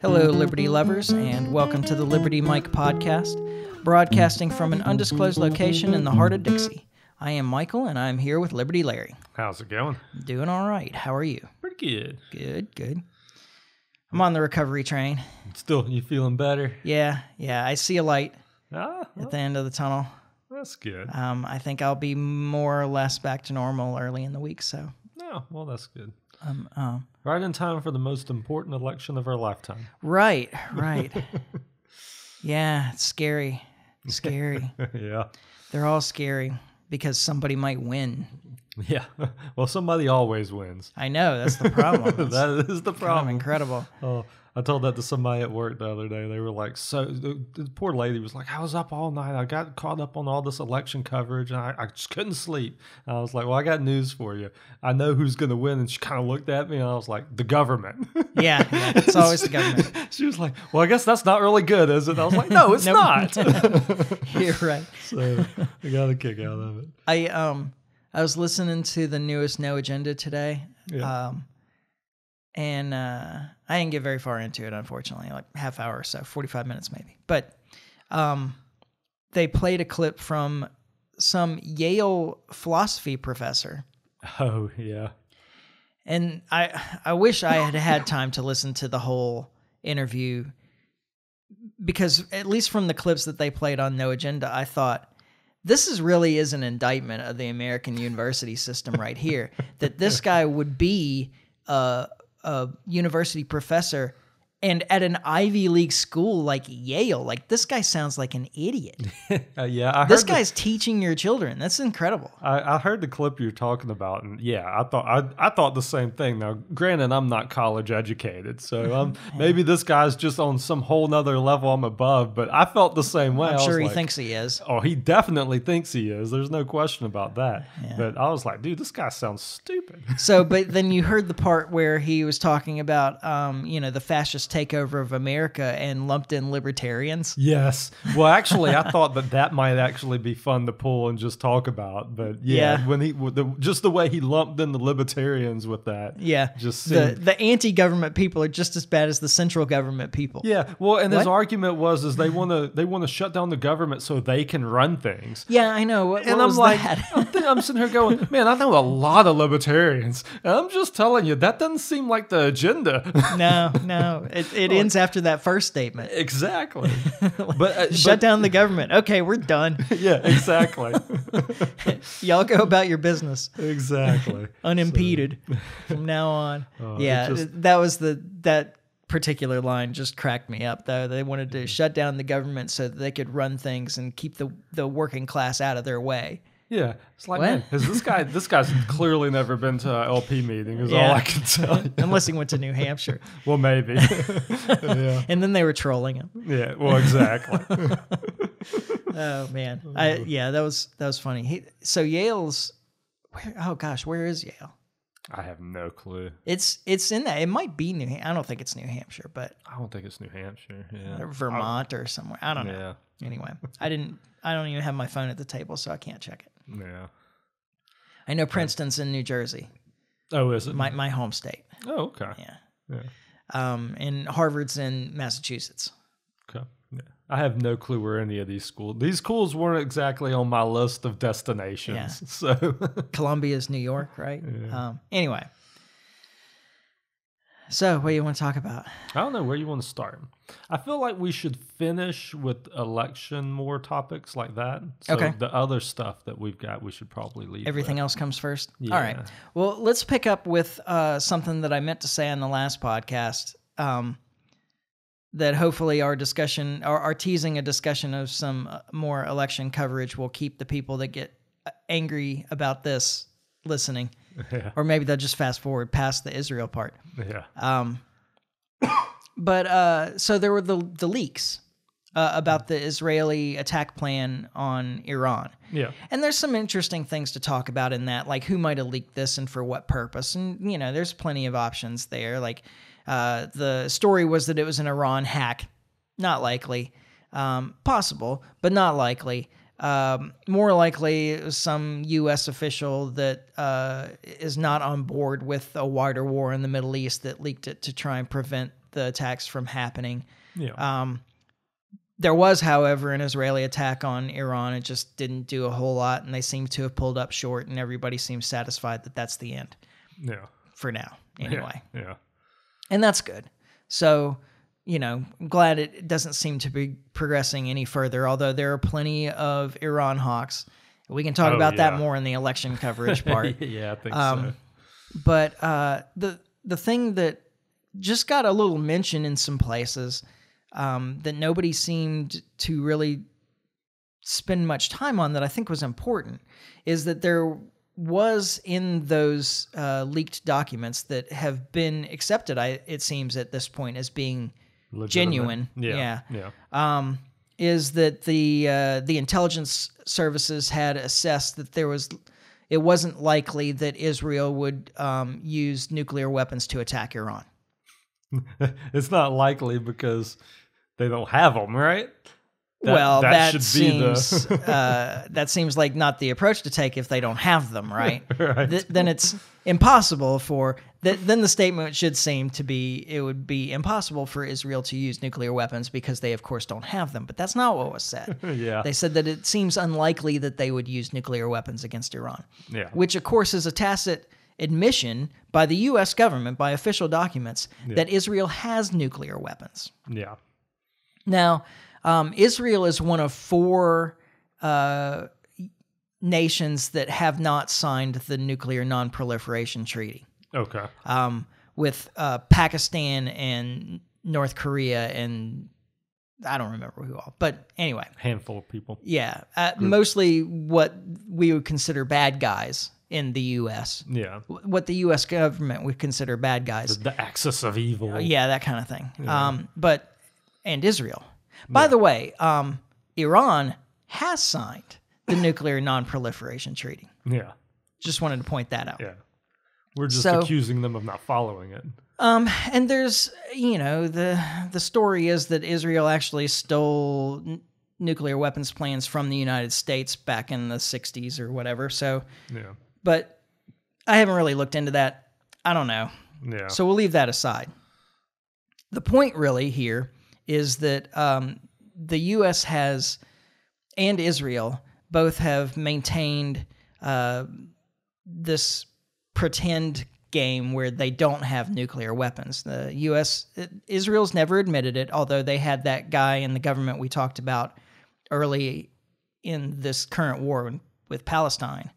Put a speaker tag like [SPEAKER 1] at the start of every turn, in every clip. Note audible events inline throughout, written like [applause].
[SPEAKER 1] Hello, Liberty lovers, and welcome to the Liberty Mic podcast, broadcasting from an undisclosed location in the heart of Dixie. I am Michael, and I'm here with Liberty Larry.
[SPEAKER 2] How's it going?
[SPEAKER 1] Doing all right. How are you?
[SPEAKER 2] Pretty good.
[SPEAKER 1] Good, good. I'm on the recovery train.
[SPEAKER 2] Still, you feeling better?
[SPEAKER 1] Yeah, yeah. I see a light
[SPEAKER 2] Ah,
[SPEAKER 1] at the end of the tunnel.
[SPEAKER 2] That's good.
[SPEAKER 1] Um, I think I'll be more or less back to normal early in the week. So,
[SPEAKER 2] No, well, that's good.
[SPEAKER 1] um, um,
[SPEAKER 2] Right in time for the most important election of our lifetime.
[SPEAKER 1] right, right. [laughs] yeah, it's scary. Scary. [laughs]
[SPEAKER 2] yeah.
[SPEAKER 1] They're all scary because somebody might win.
[SPEAKER 2] Yeah. [laughs] Well, somebody always wins.
[SPEAKER 1] I know that's the problem.
[SPEAKER 2] That is the
[SPEAKER 1] kind of
[SPEAKER 2] problem.
[SPEAKER 1] incredible.
[SPEAKER 2] Oh, I told that to somebody at work the other day. They were like, "So the, the poor lady was like, I was up all night. I got caught up on all this election coverage, and I, I just couldn't sleep." And I was like, "Well, I got news for you. I know who's going to win." And she kind of looked at me, and I was like, "The government."
[SPEAKER 1] Yeah, yeah, [laughs] it's always the government.
[SPEAKER 2] she was like, "Well, I guess that's not really good, is it?" I was like, "No, it's not." [laughs]
[SPEAKER 1] You're right.
[SPEAKER 2] so I got a kick out of it.
[SPEAKER 1] I um I was listening to the newest No Agenda today.
[SPEAKER 2] Yeah.
[SPEAKER 1] Um and uh I didn't get very far into it unfortunately, like half hour or so, 45 minutes maybe. But um they played a clip from some Yale philosophy professor.
[SPEAKER 2] Oh yeah,
[SPEAKER 1] And I I wish I had had time to listen to the whole interview because at least from the clips that they played on No Agenda, I thought this is really is an indictment of the American university system right here. that this guy would be a, a university professor and at an Ivy League school like Yale. Like this guy sounds like an idiot. [laughs]
[SPEAKER 2] uh, yeah. I heard
[SPEAKER 1] This
[SPEAKER 2] the-
[SPEAKER 1] guy's teaching your children. That's incredible.
[SPEAKER 2] I, I heard the clip you're talking about, and yeah, I thought I, I thought the same thing. Now, granted, I'm not college educated, so um, [laughs] maybe this guy's just on some whole nother level I'm above. But I felt the same way.
[SPEAKER 1] I'm sure he
[SPEAKER 2] like,
[SPEAKER 1] thinks he is.
[SPEAKER 2] Oh, he definitely thinks he is. There's no question about that. But I was like, dude, this guy sounds stupid.
[SPEAKER 1] So, but then you heard the part where he was talking about, um, you know, the fascist takeover of America and lumped in libertarians.
[SPEAKER 2] Yes. Well, actually, I [laughs] thought that that might actually be fun to pull and just talk about. But yeah,
[SPEAKER 1] Yeah.
[SPEAKER 2] when he the, just the way he lumped in the libertarians with that.
[SPEAKER 1] Yeah,
[SPEAKER 2] Just
[SPEAKER 1] the
[SPEAKER 2] seemed-
[SPEAKER 1] the anti-government people are just as bad as the central government people.
[SPEAKER 2] Yeah. Well, and his argument was is they want to they want to shut down the government so they can run things.
[SPEAKER 1] Yeah, I know. What,
[SPEAKER 2] And
[SPEAKER 1] what
[SPEAKER 2] I'm
[SPEAKER 1] was
[SPEAKER 2] like? I'm, I'm sitting here going, [laughs] man, I know a lot of libertarians, and I'm just telling you that doesn't seem like the agenda.
[SPEAKER 1] no, [laughs] no. It, it ends after that first statement.
[SPEAKER 2] exactly. [laughs] But, uh,
[SPEAKER 1] Shut
[SPEAKER 2] but-
[SPEAKER 1] down the government. Okay, we're done. [laughs]
[SPEAKER 2] Yeah, exactly. [laughs]
[SPEAKER 1] Y'all go about your business
[SPEAKER 2] exactly.
[SPEAKER 1] unimpeded from now on.
[SPEAKER 2] It
[SPEAKER 1] yeah,
[SPEAKER 2] just-
[SPEAKER 1] that was the that particular line just cracked me up though. They wanted to shut down the government so that they could run things and keep the the working class out of their way.
[SPEAKER 2] Yeah, it's like,
[SPEAKER 1] What?
[SPEAKER 2] man, has this guy? This guy's clearly never been to an LP meeting. Is all I can tell you.
[SPEAKER 1] Unless he went to New Hampshire. [laughs]
[SPEAKER 2] Well, maybe. [laughs] yeah,
[SPEAKER 1] And then they were trolling him.
[SPEAKER 2] yeah. Well, exactly. [laughs]
[SPEAKER 1] Oh man. I yeah, that was that was funny. He, so Yale's where oh gosh, where is Yale?
[SPEAKER 2] I have no clue.
[SPEAKER 1] It's it's in that. It might be New. I don't think it's New Hampshire, but
[SPEAKER 2] I don't think it's New Hampshire. Yeah,
[SPEAKER 1] or Vermont or somewhere. I don't know.
[SPEAKER 2] Yeah,
[SPEAKER 1] Anyway, I didn't. I don't even have my phone at the table, so I can't check it.
[SPEAKER 2] Yeah.
[SPEAKER 1] I know Princeton's in New Jersey,
[SPEAKER 2] Oh, is it?
[SPEAKER 1] my my home state.
[SPEAKER 2] oh, okay.
[SPEAKER 1] Yeah.
[SPEAKER 2] Yeah.
[SPEAKER 1] Um, and Harvard's in Massachusetts.
[SPEAKER 2] Okay. Yeah. I have no clue where any of these schools. These schools weren't exactly on my list of destinations.
[SPEAKER 1] Yeah. [laughs]
[SPEAKER 2] So
[SPEAKER 1] Columbia's New York, right? Um, anyway. So, what do you want to talk about?
[SPEAKER 2] I don't know where you want to start. I feel like we should finish with election more topics like that. So
[SPEAKER 1] Okay.
[SPEAKER 2] The other stuff that we've got, we should probably leave.
[SPEAKER 1] Everything
[SPEAKER 2] with.
[SPEAKER 1] else comes first. All right.
[SPEAKER 2] Yeah.
[SPEAKER 1] Well, let's pick up with uh, something that I meant to say on the last podcast. Um, that hopefully our discussion, or our teasing a discussion of some uh, more election coverage, will keep the people that get uh, angry about this listening,
[SPEAKER 2] Yeah.
[SPEAKER 1] or maybe they'll just fast forward past the Israel part.
[SPEAKER 2] Yeah.
[SPEAKER 1] Um, but uh, so there were the the leaks uh, about the Israeli attack plan on Iran.
[SPEAKER 2] Yeah.
[SPEAKER 1] And there's some interesting things to talk about in that, like who might have leaked this and for what purpose. And, you know, there's plenty of options there. Like uh, the story was that it was an Iran hack. Not likely. Um, possible, but not likely. Um, more likely some U.S. official that uh, is not on board with a wider war in the Middle East that leaked it to try and prevent the attacks from happening.
[SPEAKER 2] Yeah.
[SPEAKER 1] Um, there was, however, an Israeli attack on Iran. It just didn't do a whole lot, and they seem to have pulled up short, and everybody seems satisfied that that's the end
[SPEAKER 2] yeah.
[SPEAKER 1] for now, anyway.
[SPEAKER 2] Yeah.
[SPEAKER 1] And that's good. So, you know, I'm glad it doesn't seem to be progressing any further, although there are plenty of Iran hawks. We can talk
[SPEAKER 2] Oh,
[SPEAKER 1] about that more in the election coverage [laughs] part.
[SPEAKER 2] yeah, I think
[SPEAKER 1] Um, but uh, the the thing that just got a little mention in some places um, that nobody seemed to really spend much time on that I think was important is that there was in those uh, leaked documents that have been accepted. I it seems at this point as being
[SPEAKER 2] so. Legitimate.
[SPEAKER 1] genuine,
[SPEAKER 2] Yeah.
[SPEAKER 1] yeah.
[SPEAKER 2] Yeah.
[SPEAKER 1] um, is that the uh, the intelligence services had assessed that there was it wasn't likely that Israel would um, use nuclear weapons to attack Iran. [laughs]
[SPEAKER 2] it's not likely because they don't have them, right? That-
[SPEAKER 1] well, that,
[SPEAKER 2] should be the-
[SPEAKER 1] seems [laughs] uh, that seems like not the approach to take if they don't have them, right? [laughs]
[SPEAKER 2] Right.
[SPEAKER 1] Th- then it's impossible for th- then the statement should seem to be it would be impossible for Israel to use nuclear weapons because they of course don't have them. But that's not what was said. [laughs]
[SPEAKER 2] yeah.
[SPEAKER 1] They said that it seems unlikely that they would use nuclear weapons against Iran,
[SPEAKER 2] yeah.
[SPEAKER 1] which, of course, is a tacit admission by the U.S. government, by official documents, that Israel has nuclear weapons.
[SPEAKER 2] yeah.
[SPEAKER 1] Now, um, Israel is one of four uh, nations that have not signed the Nuclear Non-Proliferation Treaty,
[SPEAKER 2] Okay.
[SPEAKER 1] um, with uh, Pakistan and North Korea and I don't remember who all, but anyway.
[SPEAKER 2] Handful of people.
[SPEAKER 1] Yeah, uh, mostly what we would consider bad guys in the U.S.
[SPEAKER 2] Yeah.
[SPEAKER 1] What the U.S. government would consider bad guys.
[SPEAKER 2] The axis of evil.
[SPEAKER 1] yeah, that kind of thing. Um, but and Israel. By the way, um, Iran has signed the [coughs] Nuclear Non-Proliferation Treaty.
[SPEAKER 2] Yeah.
[SPEAKER 1] Just wanted to point that out.
[SPEAKER 2] Yeah. We're just
[SPEAKER 1] So-
[SPEAKER 2] accusing them of not following it.
[SPEAKER 1] Um, and there's, you know, the the story is that Israel actually stole n- nuclear weapons plans from the United States back in the 60s or whatever. So,
[SPEAKER 2] Yeah.
[SPEAKER 1] but I haven't really looked into that. I don't know.
[SPEAKER 2] Yeah.
[SPEAKER 1] So we'll leave that aside. The point really here is that um, the U.S. has and Israel both have maintained uh, this pretend game where they don't have nuclear weapons. The U.S. Israel's never admitted it, although they had that guy in the government we talked about early in this current war with Palestine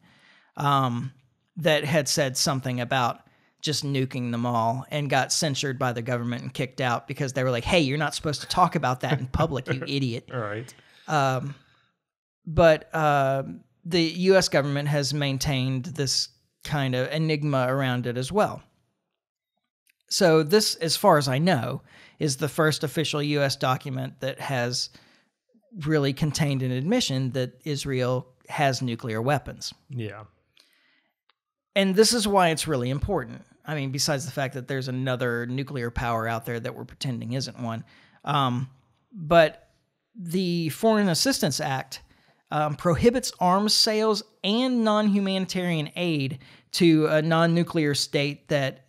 [SPEAKER 1] um, that had said something about just nuking them all and got censured by the government and kicked out because they were like, "Hey, you're not supposed to talk about that in public, you [laughs] idiot."
[SPEAKER 2] All right.
[SPEAKER 1] Um, but uh, the U.S. government has maintained this kind of enigma around it as well. So this, as far as I know, is the first official U.S. document that has really contained an admission that Israel has nuclear weapons.
[SPEAKER 2] Yeah.
[SPEAKER 1] And this is why it's really important. I mean, besides the fact that there's another nuclear power out there that we're pretending isn't one, um, but the Foreign Assistance Act um, prohibits arms sales and non-humanitarian aid to a non-nuclear state that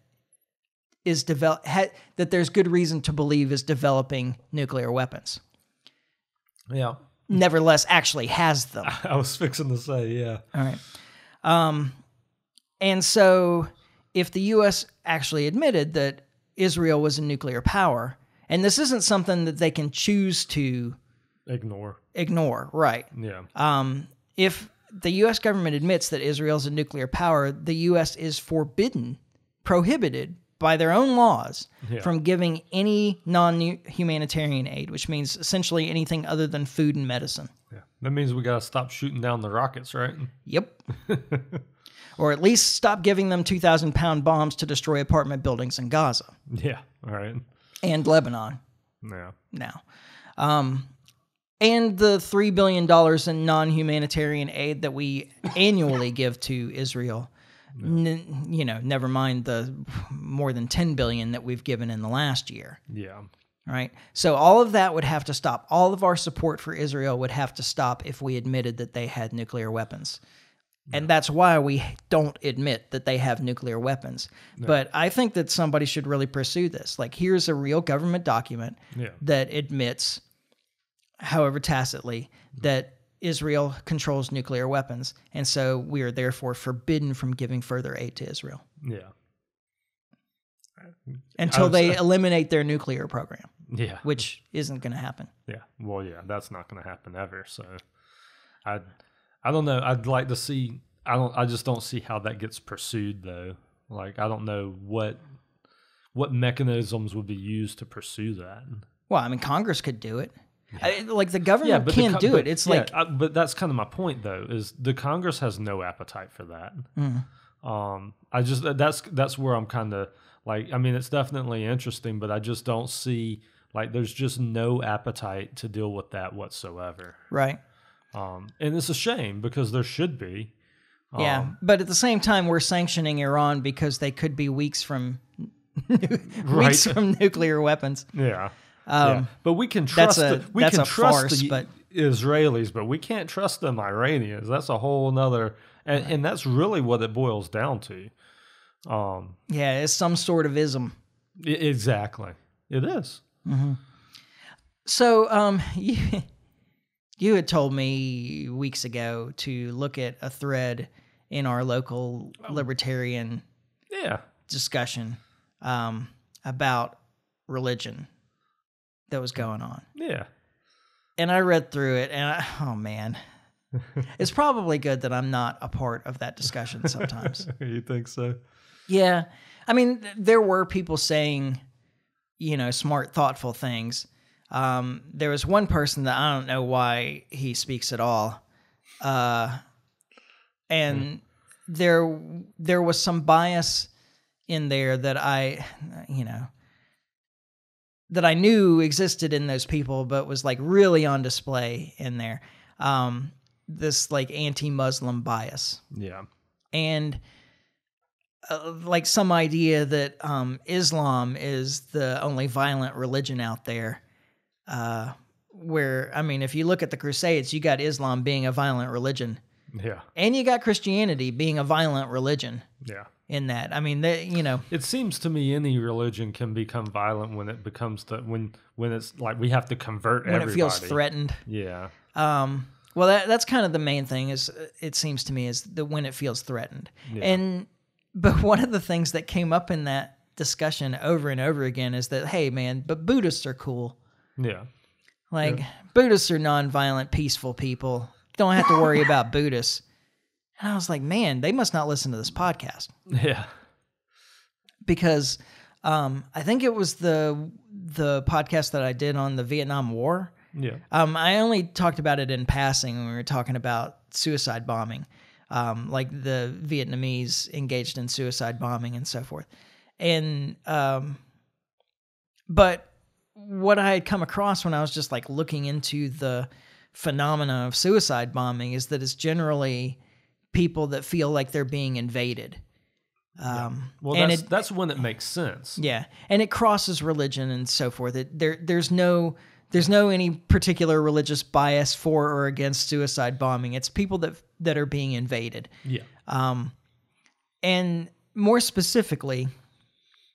[SPEAKER 1] is develop ha- that there's good reason to believe is developing nuclear weapons.
[SPEAKER 2] Yeah.
[SPEAKER 1] Nevertheless, actually has them. [laughs]
[SPEAKER 2] I was fixing to say, yeah.
[SPEAKER 1] All right. Um, and so, if the U.S. actually admitted that Israel was a nuclear power, and this isn't something that they can choose to
[SPEAKER 2] Ignore.
[SPEAKER 1] ignore, right?
[SPEAKER 2] Yeah.
[SPEAKER 1] Um, if the U.S. government admits that Israel is a nuclear power, the U.S. is forbidden, prohibited by their own laws
[SPEAKER 2] Yeah.
[SPEAKER 1] from giving any non humanitarian aid, which means essentially anything other than food and medicine.
[SPEAKER 2] Yeah. That means we got to stop shooting down the rockets, right?
[SPEAKER 1] Yep. [laughs] or at least stop giving them 2,000 pound bombs to destroy apartment buildings in Gaza
[SPEAKER 2] Yeah. All right.
[SPEAKER 1] and Lebanon
[SPEAKER 2] Yeah.
[SPEAKER 1] now. Um, and the $3 billion in non humanitarian aid that we annually give to Israel. N- you know, never mind the more than 10 billion that we've given in the last year.
[SPEAKER 2] Yeah.
[SPEAKER 1] Right. So all of that would have to stop. All of our support for Israel would have to stop if we admitted that they had nuclear weapons. And that's why we don't admit that they have nuclear weapons. But I think that somebody should really pursue this. Like, here's a real government document
[SPEAKER 2] Yeah.
[SPEAKER 1] that admits, however tacitly, mm-hmm. that Israel controls nuclear weapons. And so we are therefore forbidden from giving further aid to Israel
[SPEAKER 2] Yeah.
[SPEAKER 1] until
[SPEAKER 2] would
[SPEAKER 1] they
[SPEAKER 2] say- [laughs]
[SPEAKER 1] eliminate their nuclear program,
[SPEAKER 2] Yeah.
[SPEAKER 1] which isn't going to happen.
[SPEAKER 2] Yeah. Well, yeah, that's not going to happen ever. So, I, I don't know. I'd like to see. I don't. I just don't see how that gets pursued though. Like, I don't know what what mechanisms would be used to pursue that.
[SPEAKER 1] Well, I mean, Congress could do it. I, like the government
[SPEAKER 2] Yeah, but the
[SPEAKER 1] do
[SPEAKER 2] but-
[SPEAKER 1] it. It's
[SPEAKER 2] yeah,
[SPEAKER 1] like
[SPEAKER 2] I- but that's kind of my point though. Is the Congress has no appetite for that.
[SPEAKER 1] Mm.
[SPEAKER 2] Um, I just that's that's where I'm kind of like. I mean, it's definitely interesting, but I just don't see like there's just no appetite to deal with that whatsoever.
[SPEAKER 1] right.
[SPEAKER 2] Um, and it's a shame because there should be.
[SPEAKER 1] Yeah,
[SPEAKER 2] Um,
[SPEAKER 1] but at the same time, we're sanctioning Iran because they could be weeks from [laughs]
[SPEAKER 2] Right.
[SPEAKER 1] weeks from nuclear weapons.
[SPEAKER 2] Yeah.
[SPEAKER 1] Um,
[SPEAKER 2] yeah. But we can trust
[SPEAKER 1] a-
[SPEAKER 2] the, we can trust
[SPEAKER 1] farce,
[SPEAKER 2] the
[SPEAKER 1] but-
[SPEAKER 2] Israelis, but we can't trust them Iranians. That's a whole nother and, and that's really what it boils down to. Um
[SPEAKER 1] Yeah, it's some sort of ism.
[SPEAKER 2] exactly. It is.
[SPEAKER 1] So, um, [laughs] you, you had told me weeks ago to look at a thread in our local libertarian
[SPEAKER 2] Yeah.
[SPEAKER 1] discussion um, about religion that was going on.
[SPEAKER 2] Yeah.
[SPEAKER 1] and I read through it, and I, oh man, [laughs] it's probably good that I'm not a part of that discussion sometimes. [laughs]
[SPEAKER 2] you think so?
[SPEAKER 1] yeah, I mean, th- there were people saying, you know, smart, thoughtful things. Um, there was one person that I don't know why he speaks at all, uh, and there there was some bias in there that I, you know, that I knew existed in those people, but was like really on display in there. Um, this like anti-Muslim bias
[SPEAKER 2] Yeah.
[SPEAKER 1] and uh, like some idea that um, Islam is the only violent religion out there. Uh, where I mean, if you look at the Crusades, you got Islam being a violent religion,
[SPEAKER 2] Yeah.
[SPEAKER 1] and you got Christianity being a violent religion.
[SPEAKER 2] Yeah.
[SPEAKER 1] In that, I mean, they, you know,
[SPEAKER 2] It seems to me any religion can become violent when it becomes the when when it's like we have to convert
[SPEAKER 1] when
[SPEAKER 2] everybody.
[SPEAKER 1] it feels threatened.
[SPEAKER 2] Yeah.
[SPEAKER 1] Um, well, that that's kind of the main thing. Is it seems to me is the when it feels threatened.
[SPEAKER 2] Yeah.
[SPEAKER 1] And but [laughs] one of the things that came up in that discussion over and over again is that hey, man, but Buddhists are cool.
[SPEAKER 2] Yeah.
[SPEAKER 1] Like Buddhists are nonviolent, peaceful people. Don't have to worry about Buddhists. And I was like, man, they must not listen to this podcast
[SPEAKER 2] Yeah.
[SPEAKER 1] because um, I think it was the the podcast that I did on the Vietnam War.
[SPEAKER 2] Yeah.
[SPEAKER 1] Um, I only talked about it in passing when we were talking about suicide bombing, um, like the Vietnamese engaged in suicide bombing and so forth. And um, but what I had come across when I was just like looking into the phenomena of suicide bombing is that it's generally people that feel like they're being invaded. Um,
[SPEAKER 2] Well,
[SPEAKER 1] and
[SPEAKER 2] that's
[SPEAKER 1] it,
[SPEAKER 2] that's when it makes sense.
[SPEAKER 1] yeah, and it crosses religion and so forth. It, there, there's no, there's no any particular religious bias for or against suicide bombing. It's people that that are being invaded,
[SPEAKER 2] Yeah.
[SPEAKER 1] um, and more specifically,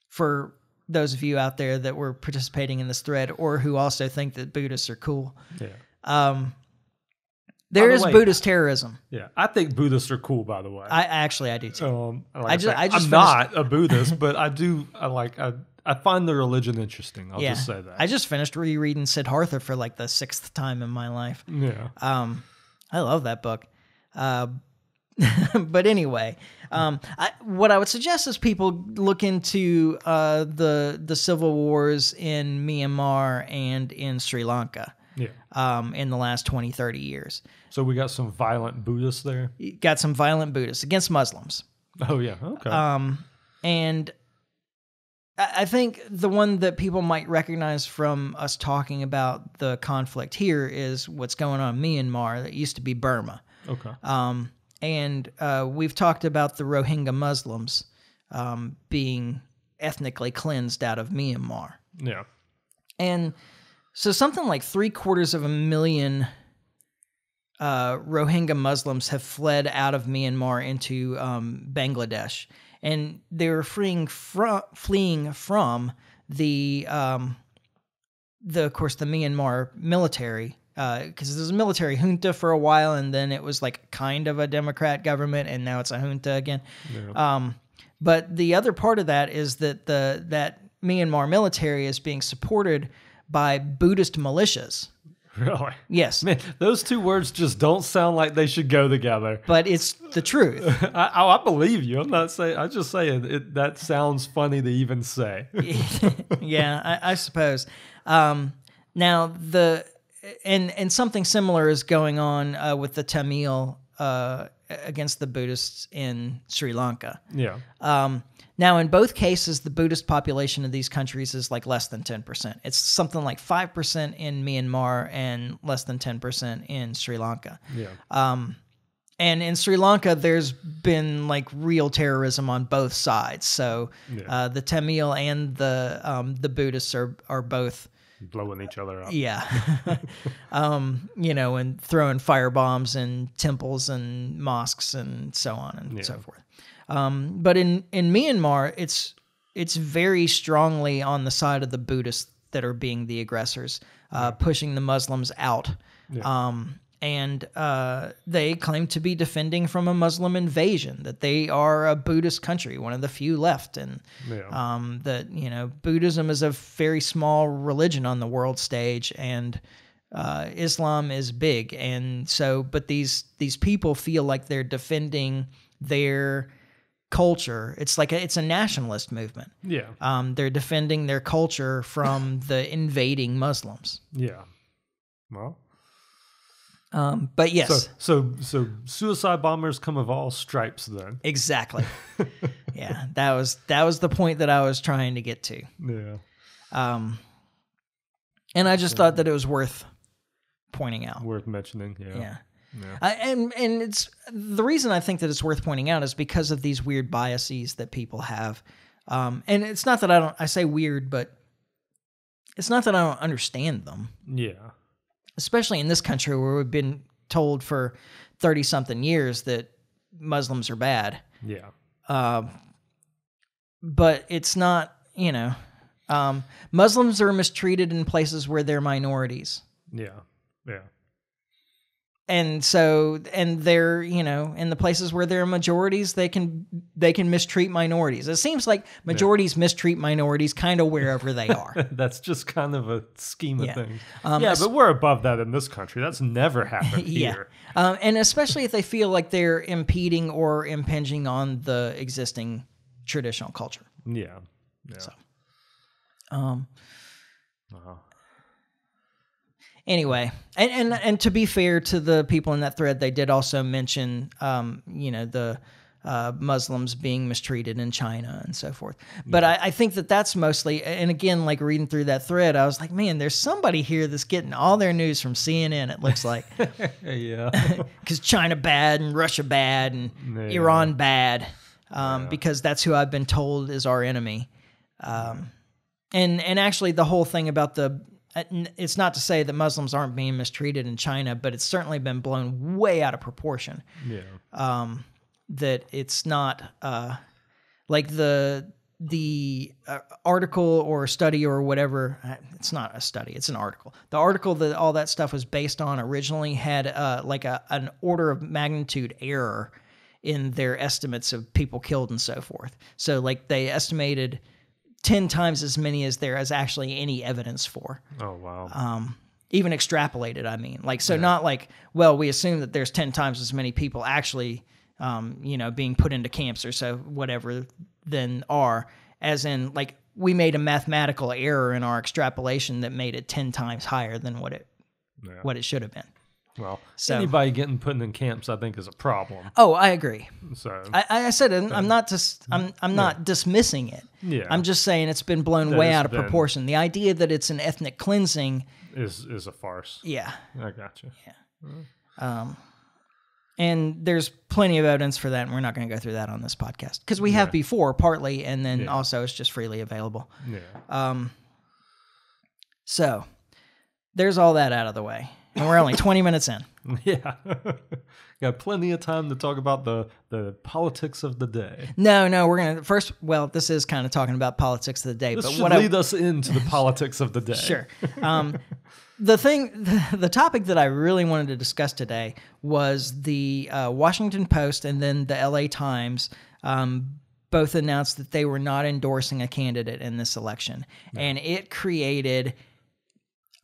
[SPEAKER 1] for those of you out there that were participating in this thread or who also think that Buddhists are cool,
[SPEAKER 2] Yeah.
[SPEAKER 1] um, there
[SPEAKER 2] the
[SPEAKER 1] is
[SPEAKER 2] way-
[SPEAKER 1] Buddhist terrorism.
[SPEAKER 2] Yeah. I think Buddhists are cool, by the way.
[SPEAKER 1] I actually I do too.
[SPEAKER 2] um, like
[SPEAKER 1] I ju-
[SPEAKER 2] said,
[SPEAKER 1] I just
[SPEAKER 2] I'm
[SPEAKER 1] finished-
[SPEAKER 2] not a Buddhist, but I do. I like. I I find the religion interesting. I'll
[SPEAKER 1] yeah,
[SPEAKER 2] just say that.
[SPEAKER 1] I just finished rereading Siddhartha for like the sixth time in my life.
[SPEAKER 2] yeah.
[SPEAKER 1] Um, I love that book. Uh, [laughs] but anyway, um, I, what I would suggest is people look into uh, the the civil wars in Myanmar and in Sri Lanka
[SPEAKER 2] Yeah.
[SPEAKER 1] um, in the last 20, 30 years.
[SPEAKER 2] So we got some violent Buddhists there.
[SPEAKER 1] You got some violent Buddhists against Muslims.
[SPEAKER 2] Oh yeah. Okay.
[SPEAKER 1] Um, and I I think the one that people might recognize from us talking about the conflict here is what's going on in Myanmar that used to be Burma.
[SPEAKER 2] okay.
[SPEAKER 1] Um, and uh, we've talked about the Rohingya Muslims um, being ethnically cleansed out of Myanmar.
[SPEAKER 2] Yeah.
[SPEAKER 1] And so something like three quarters of a million uh, Rohingya Muslims have fled out of Myanmar into um, Bangladesh, and they're fleeing from fleeing from the um, the of course the Myanmar military because uh, there's a military junta for a while, and then it was like kind of a democrat government, and now it's a junta again.
[SPEAKER 2] Yeah.
[SPEAKER 1] Um, but the other part of that is that the that Myanmar military is being supported by Buddhist militias. [laughs]
[SPEAKER 2] Really?
[SPEAKER 1] Yes,
[SPEAKER 2] Man, those two words just don't sound like they should go together.
[SPEAKER 1] but it's the truth. [laughs]
[SPEAKER 2] I, oh, I believe you. I'm not saying. I'm just saying it, that sounds funny to even say. [laughs]
[SPEAKER 1] yeah, I, I suppose. Um, now the and and something similar is going on uh, with the Tamil uh, against the Buddhists in Sri Lanka.
[SPEAKER 2] yeah.
[SPEAKER 1] Um, now, in both cases, the Buddhist population of these countries is like less than 10%. It's something like 5% in Myanmar and less than 10% in Sri Lanka.
[SPEAKER 2] Yeah.
[SPEAKER 1] Um, and in Sri Lanka, there's been like real terrorism on both sides. So
[SPEAKER 2] Yeah.
[SPEAKER 1] uh, the Tamil and the um, the Buddhists are are both
[SPEAKER 2] Blowing each other up.
[SPEAKER 1] yeah, [laughs] um, you know, and throwing fire bombs in temples and mosques and so on and so forth. Um, but in in Myanmar, it's it's very strongly on the side of the Buddhists that are being the aggressors, uh, pushing the Muslims out. Um, and uh, they claim to be defending from a Muslim invasion. That they are a Buddhist country, one of the few left, and
[SPEAKER 2] Yeah.
[SPEAKER 1] um, that you know Buddhism is a very small religion on the world stage, and uh, Islam is big, and so but these these people feel like they're defending their culture. It's like a, it's a nationalist movement.
[SPEAKER 2] yeah.
[SPEAKER 1] Um, they're defending their culture from the invading Muslims.
[SPEAKER 2] Yeah. Well.
[SPEAKER 1] Um, but yes,
[SPEAKER 2] So so so suicide bombers come of all stripes then.
[SPEAKER 1] exactly. [laughs] yeah, that was that was the point that I was trying to get to.
[SPEAKER 2] Yeah.
[SPEAKER 1] Um, and I just thought that it was worth pointing out.
[SPEAKER 2] Worth mentioning. Yeah.
[SPEAKER 1] Yeah.
[SPEAKER 2] Yeah.
[SPEAKER 1] I, and and it's the reason I think that it's worth pointing out is because of these weird biases that people have. Um, and it's not that I don't I say weird, but it's not that I don't understand them,
[SPEAKER 2] Yeah.
[SPEAKER 1] Especially in this country where we've been told for thirty something years that Muslims are bad.
[SPEAKER 2] Yeah.
[SPEAKER 1] Um, but it's not, you know, um, Muslims are mistreated in places where they're minorities.
[SPEAKER 2] Yeah. Yeah.
[SPEAKER 1] And so and they're you know in the places where there are majorities they can they can mistreat minorities it seems like majorities mistreat minorities kind of wherever they [laughs] are
[SPEAKER 2] That's just kind of a scheme of
[SPEAKER 1] Yeah.
[SPEAKER 2] things.
[SPEAKER 1] Um,
[SPEAKER 2] yeah, but we're above that in this country. That's never [laughs] happened
[SPEAKER 1] yeah
[SPEAKER 2] here.
[SPEAKER 1] um, and especially if they feel like they're impeding or impinging on the existing traditional culture
[SPEAKER 2] Yeah. Yeah.
[SPEAKER 1] so um
[SPEAKER 2] Wow.
[SPEAKER 1] Anyway and, and and to be fair to the people in that thread they did also mention um you know the uh, Muslims being mistreated in China and so forth. But I, I think that that's mostly, and again, like reading through that thread, I was like, man, there's somebody here that's getting all their news from CNN. It looks like [laughs]
[SPEAKER 2] yeah. [laughs]
[SPEAKER 1] because China bad and Russia bad and
[SPEAKER 2] Yeah.
[SPEAKER 1] Iran bad, um, because that's who I've been told is our enemy. Um, and and actually, the whole thing about the it's not to say that Muslims aren't being mistreated in China, but it's certainly been blown way out of proportion.
[SPEAKER 2] yeah.
[SPEAKER 1] Um, that it's not uh, like the the uh, article or study or whatever uh, it's not a study it's an article the article that all that stuff was based on originally had uh, like a, an order of magnitude error in their estimates of people killed and so forth so like they estimated 10 times as many as there is actually any evidence for.
[SPEAKER 2] Oh wow.
[SPEAKER 1] um, even extrapolated i mean. Like so not like well we assume that there's 10 times as many people actually um, you know being put into camps or so whatever than are. As in like we made a mathematical error in our extrapolation that made it 10 times higher than what it
[SPEAKER 2] yeah.
[SPEAKER 1] what it should have been
[SPEAKER 2] Well,
[SPEAKER 1] So-
[SPEAKER 2] anybody getting put in camps, I think, is a problem.
[SPEAKER 1] oh i agree
[SPEAKER 2] So
[SPEAKER 1] i, I said I'm I'm not just i'm, I'm not dismissing it
[SPEAKER 2] yeah,
[SPEAKER 1] i'm just saying it's been blown
[SPEAKER 2] That
[SPEAKER 1] way out of
[SPEAKER 2] been-
[SPEAKER 1] proportion the idea that it's an ethnic cleansing
[SPEAKER 2] is is a farce.
[SPEAKER 1] yeah
[SPEAKER 2] I got you.
[SPEAKER 1] Um, and there's plenty of evidence for that, and we're not going to go through that on this podcast because we have before, partly, and then
[SPEAKER 2] Yeah.
[SPEAKER 1] also it's just freely available.
[SPEAKER 2] Yeah.
[SPEAKER 1] Um, So there's all that out of the way. And we're only 20 minutes in. [laughs]
[SPEAKER 2] Yeah. [laughs] Got plenty of time to talk about the, the politics of the day.
[SPEAKER 1] No, no, we're going to first, well, this is kind of talking about politics of the day,
[SPEAKER 2] This
[SPEAKER 1] but
[SPEAKER 2] should
[SPEAKER 1] what I,
[SPEAKER 2] lead us into the politics of the day. [laughs]
[SPEAKER 1] Sure. Um, the thing, the, the topic that I really wanted to discuss today was the uh, Washington Post and then the LA Times um, both announced that they were not endorsing a candidate in this election, and it created.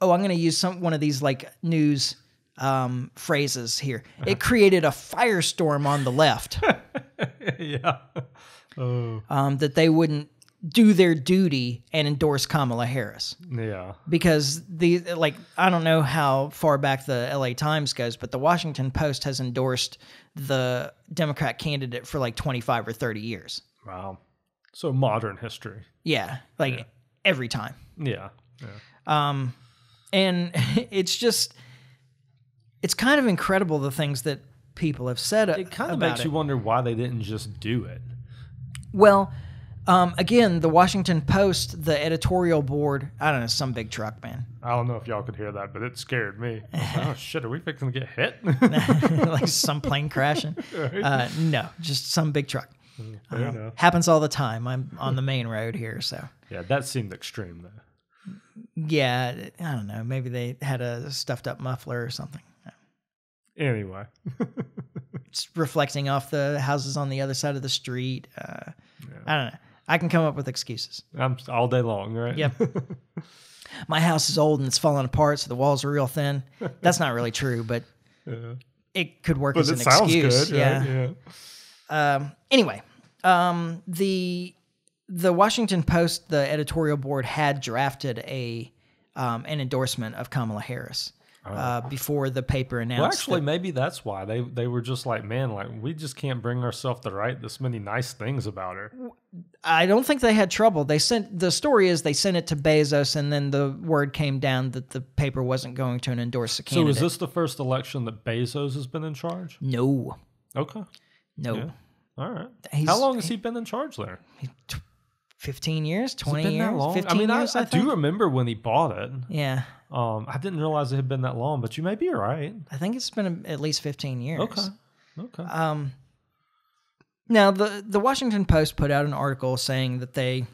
[SPEAKER 1] Oh, I'm going to use some one of these like news um, phrases here. It [laughs] created a firestorm on the left [laughs]
[SPEAKER 2] yeah. Oh,
[SPEAKER 1] um, that they wouldn't do their duty and endorse Kamala Harris.
[SPEAKER 2] yeah.
[SPEAKER 1] because the like I don't know how far back the LA Times goes, but the Washington Post has endorsed the Democrat candidate for like 25 or 30 years.
[SPEAKER 2] Wow. So modern history.
[SPEAKER 1] Yeah, like every time.
[SPEAKER 2] Yeah. Yeah.
[SPEAKER 1] Um and [laughs] it's just it's kind of incredible the things that people have said
[SPEAKER 2] It kind of makes
[SPEAKER 1] it.
[SPEAKER 2] you wonder why they didn't just do it.
[SPEAKER 1] Well, um, again, the Washington Post, the editorial board, I don't know, some big truck, man.
[SPEAKER 2] I don't know if y'all could hear that, but it scared me. [laughs] Like, oh shit, are we fixing to get hit? [laughs]
[SPEAKER 1] like some plane crashing. Uh, no, just some big truck.
[SPEAKER 2] Fair
[SPEAKER 1] Uh, happens all the time. I'm on the main road here, so
[SPEAKER 2] Yeah, that seemed extreme though.
[SPEAKER 1] Yeah, I don't know. Maybe they had a stuffed up muffler or something.
[SPEAKER 2] Anyway. [laughs]
[SPEAKER 1] It's reflecting off the houses on the other side of the street. Uh, I don't know. I can come up with excuses.
[SPEAKER 2] I'm all day long, right?
[SPEAKER 1] Yep. [laughs] My house is old and it's falling apart, so the walls are real thin. That's not really true, but [laughs]
[SPEAKER 2] Yeah.
[SPEAKER 1] it could work
[SPEAKER 2] But
[SPEAKER 1] as
[SPEAKER 2] it
[SPEAKER 1] an excuse.
[SPEAKER 2] good,
[SPEAKER 1] yeah.
[SPEAKER 2] right? Yeah.
[SPEAKER 1] Um, anyway, um, the the Washington Post, the editorial board had drafted a um, an endorsement of Kamala Harris. Oh. Uh, before the paper announced.
[SPEAKER 2] Well, actually,
[SPEAKER 1] that,
[SPEAKER 2] maybe that's why they they were just like, man, like we just can't bring ourselves to write this many nice things about her.
[SPEAKER 1] I don't think they had trouble. They sent the story is they sent it to Bezos, and then the word came down that the paper wasn't going to endorse
[SPEAKER 2] a
[SPEAKER 1] candidate.
[SPEAKER 2] So, is this the first election that Bezos has been in charge?
[SPEAKER 1] No.
[SPEAKER 2] Okay.
[SPEAKER 1] No. Yeah.
[SPEAKER 2] All right.
[SPEAKER 1] He's,
[SPEAKER 2] How long has he, he been in charge there?
[SPEAKER 1] He, 15 years,
[SPEAKER 2] 20
[SPEAKER 1] years. 15
[SPEAKER 2] I mean,
[SPEAKER 1] years,
[SPEAKER 2] I,
[SPEAKER 1] I,
[SPEAKER 2] I do remember when he bought it.
[SPEAKER 1] Yeah.
[SPEAKER 2] Um, I didn't realize it had been that long, but you may be right.
[SPEAKER 1] I think it's been at least 15 years.
[SPEAKER 2] Okay. Okay.
[SPEAKER 1] Um, now the the Washington Post put out an article saying that they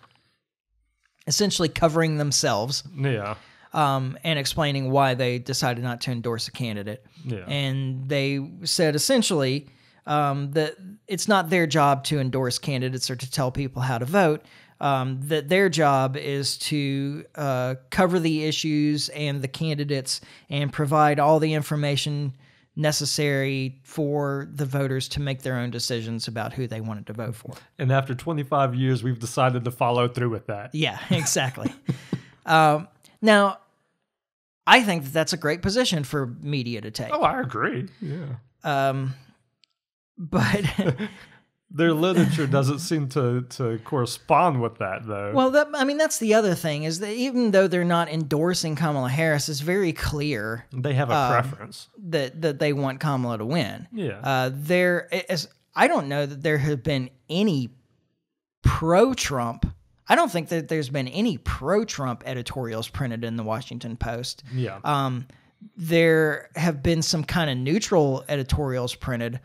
[SPEAKER 1] essentially covering themselves.
[SPEAKER 2] Yeah.
[SPEAKER 1] Um, and explaining why they decided not to endorse a candidate.
[SPEAKER 2] Yeah.
[SPEAKER 1] And they said essentially um, that it's not their job to endorse candidates or to tell people how to vote, um, that their job is to uh, cover the issues and the candidates and provide all the information necessary for the voters to make their own decisions about who they wanted to vote for.
[SPEAKER 2] and after 25 years, we've decided to follow through with that.
[SPEAKER 1] Yeah, [laughs] exactly. um, now, I think that that's a great position for media to take.
[SPEAKER 2] Oh, I agree. Yeah.
[SPEAKER 1] Um, but [laughs]
[SPEAKER 2] Their literature doesn't seem to, to correspond with that, though.
[SPEAKER 1] well, that I mean that's the other thing is that even though they're not endorsing Kamala Harris, it's very clear
[SPEAKER 2] they have a
[SPEAKER 1] um,
[SPEAKER 2] preference.
[SPEAKER 1] that that they want Kamala to win.
[SPEAKER 2] Yeah.
[SPEAKER 1] Uh, there is I don't know that there have been any pro-Trump. I don't think that there's been any pro-Trump editorials printed in the Washington Post.
[SPEAKER 2] yeah.
[SPEAKER 1] Um, there have been some kind of neutral editorials printed,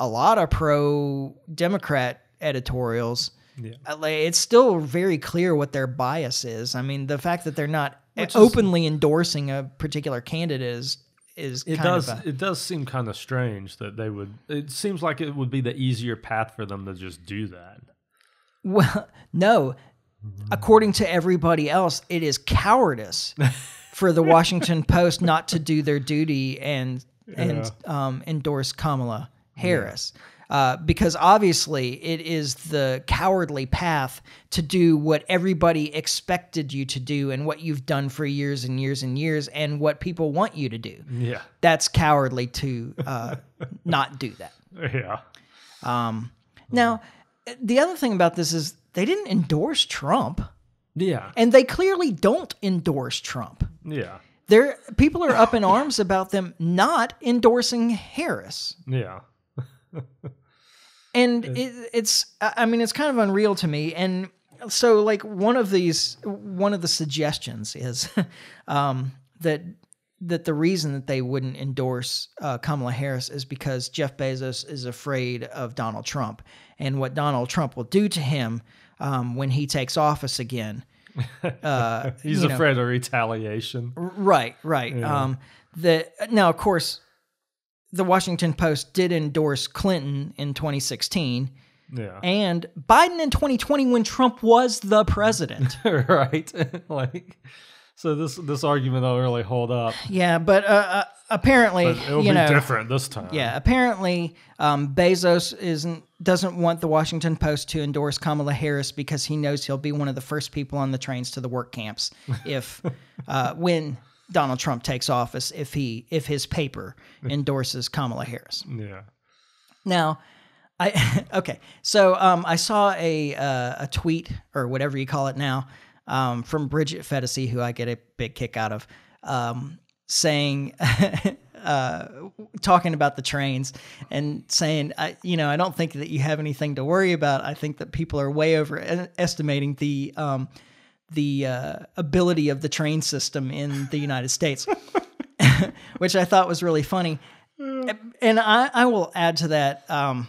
[SPEAKER 1] a lot of pro Democrat editorials.
[SPEAKER 2] Yeah.
[SPEAKER 1] Uh, It's still very clear what their bias is. I mean, the fact that they're not
[SPEAKER 2] Which is-
[SPEAKER 1] openly endorsing a particular candidate is is
[SPEAKER 2] it
[SPEAKER 1] kind
[SPEAKER 2] does.
[SPEAKER 1] of a,
[SPEAKER 2] it does seem kind of strange that they would. It seems like it would be the easier path for them to just do that.
[SPEAKER 1] well, [laughs] no. According to everybody else, it is cowardice [laughs] for the Washington Post not to do their duty and and um, endorse Kamala Harris. Uh, because obviously it is the cowardly path to do what everybody expected you to do and what you've done for years and years and years and what people want you to do.
[SPEAKER 2] Yeah.
[SPEAKER 1] That's cowardly to uh, [laughs] not do that.
[SPEAKER 2] Yeah.
[SPEAKER 1] Um, now, the other thing about this is they didn't endorse Trump,
[SPEAKER 2] Yeah.
[SPEAKER 1] and they clearly don't endorse Trump.
[SPEAKER 2] Yeah.
[SPEAKER 1] There, people are up in arms about them not endorsing Harris,
[SPEAKER 2] Yeah.
[SPEAKER 1] And it, it's, I mean, it's kind of unreal to me. And so like one of these, one of the suggestions is [laughs] um, that that the reason that they wouldn't endorse uh, Kamala Harris is because Jeff Bezos is afraid of Donald Trump and what Donald Trump will do to him um, when he takes office again. [laughs] Uh,
[SPEAKER 2] He's
[SPEAKER 1] you know,
[SPEAKER 2] afraid of retaliation.
[SPEAKER 1] Right, right. Um, the now, of course, the Washington Post did endorse Clinton in 2016
[SPEAKER 2] Yeah.
[SPEAKER 1] and Biden in 2020 when Trump was the president. [laughs]
[SPEAKER 2] right. [laughs] like so this this argument don't really hold up.
[SPEAKER 1] yeah, but uh, uh, apparently,
[SPEAKER 2] But it'll be
[SPEAKER 1] know,
[SPEAKER 2] different this time.
[SPEAKER 1] yeah, apparently, um, Bezos isn't doesn't want the Washington Post to endorse Kamala Harris because he knows he'll be one of the first people on the trains to the work camps if uh, [laughs] when Donald Trump takes office if he if his paper [laughs] endorses Kamala Harris.
[SPEAKER 2] Yeah.
[SPEAKER 1] Now, I [laughs] okay. So um, I saw a uh, a tweet or whatever you call it now um, from Bridget Phetasy, who I get a big kick out of, um, saying. [laughs] Uh, talking about the trains and saying, I, you know, I don't think that you have anything to worry about. I think that people are way overestimating the um, the uh, ability of the train system in the United States, [laughs] which I thought was really funny. And I, I will add to that um,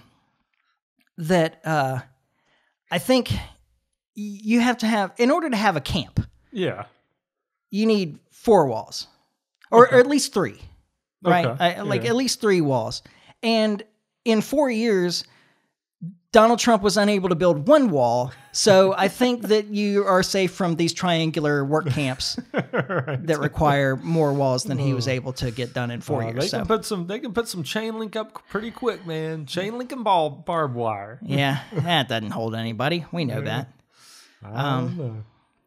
[SPEAKER 1] that uh, I think you have to have, in order to have a camp,
[SPEAKER 2] Yeah.
[SPEAKER 1] you need four walls, or, or at least three, right?
[SPEAKER 2] Okay,
[SPEAKER 1] I, like
[SPEAKER 2] yeah.
[SPEAKER 1] at least three walls. And in four years, Donald Trump was unable to build one wall. So I think [laughs] that you are safe from these triangular work camps [laughs] that require more walls than he was able to get done in four
[SPEAKER 2] Uh,
[SPEAKER 1] years.
[SPEAKER 2] they
[SPEAKER 1] So.
[SPEAKER 2] can put some they can put some chain link up pretty quick, man. Chain link and ball barbed wire.
[SPEAKER 1] yeah, [laughs] that doesn't hold anybody. We know that.
[SPEAKER 2] I
[SPEAKER 1] Um,
[SPEAKER 2] don't know.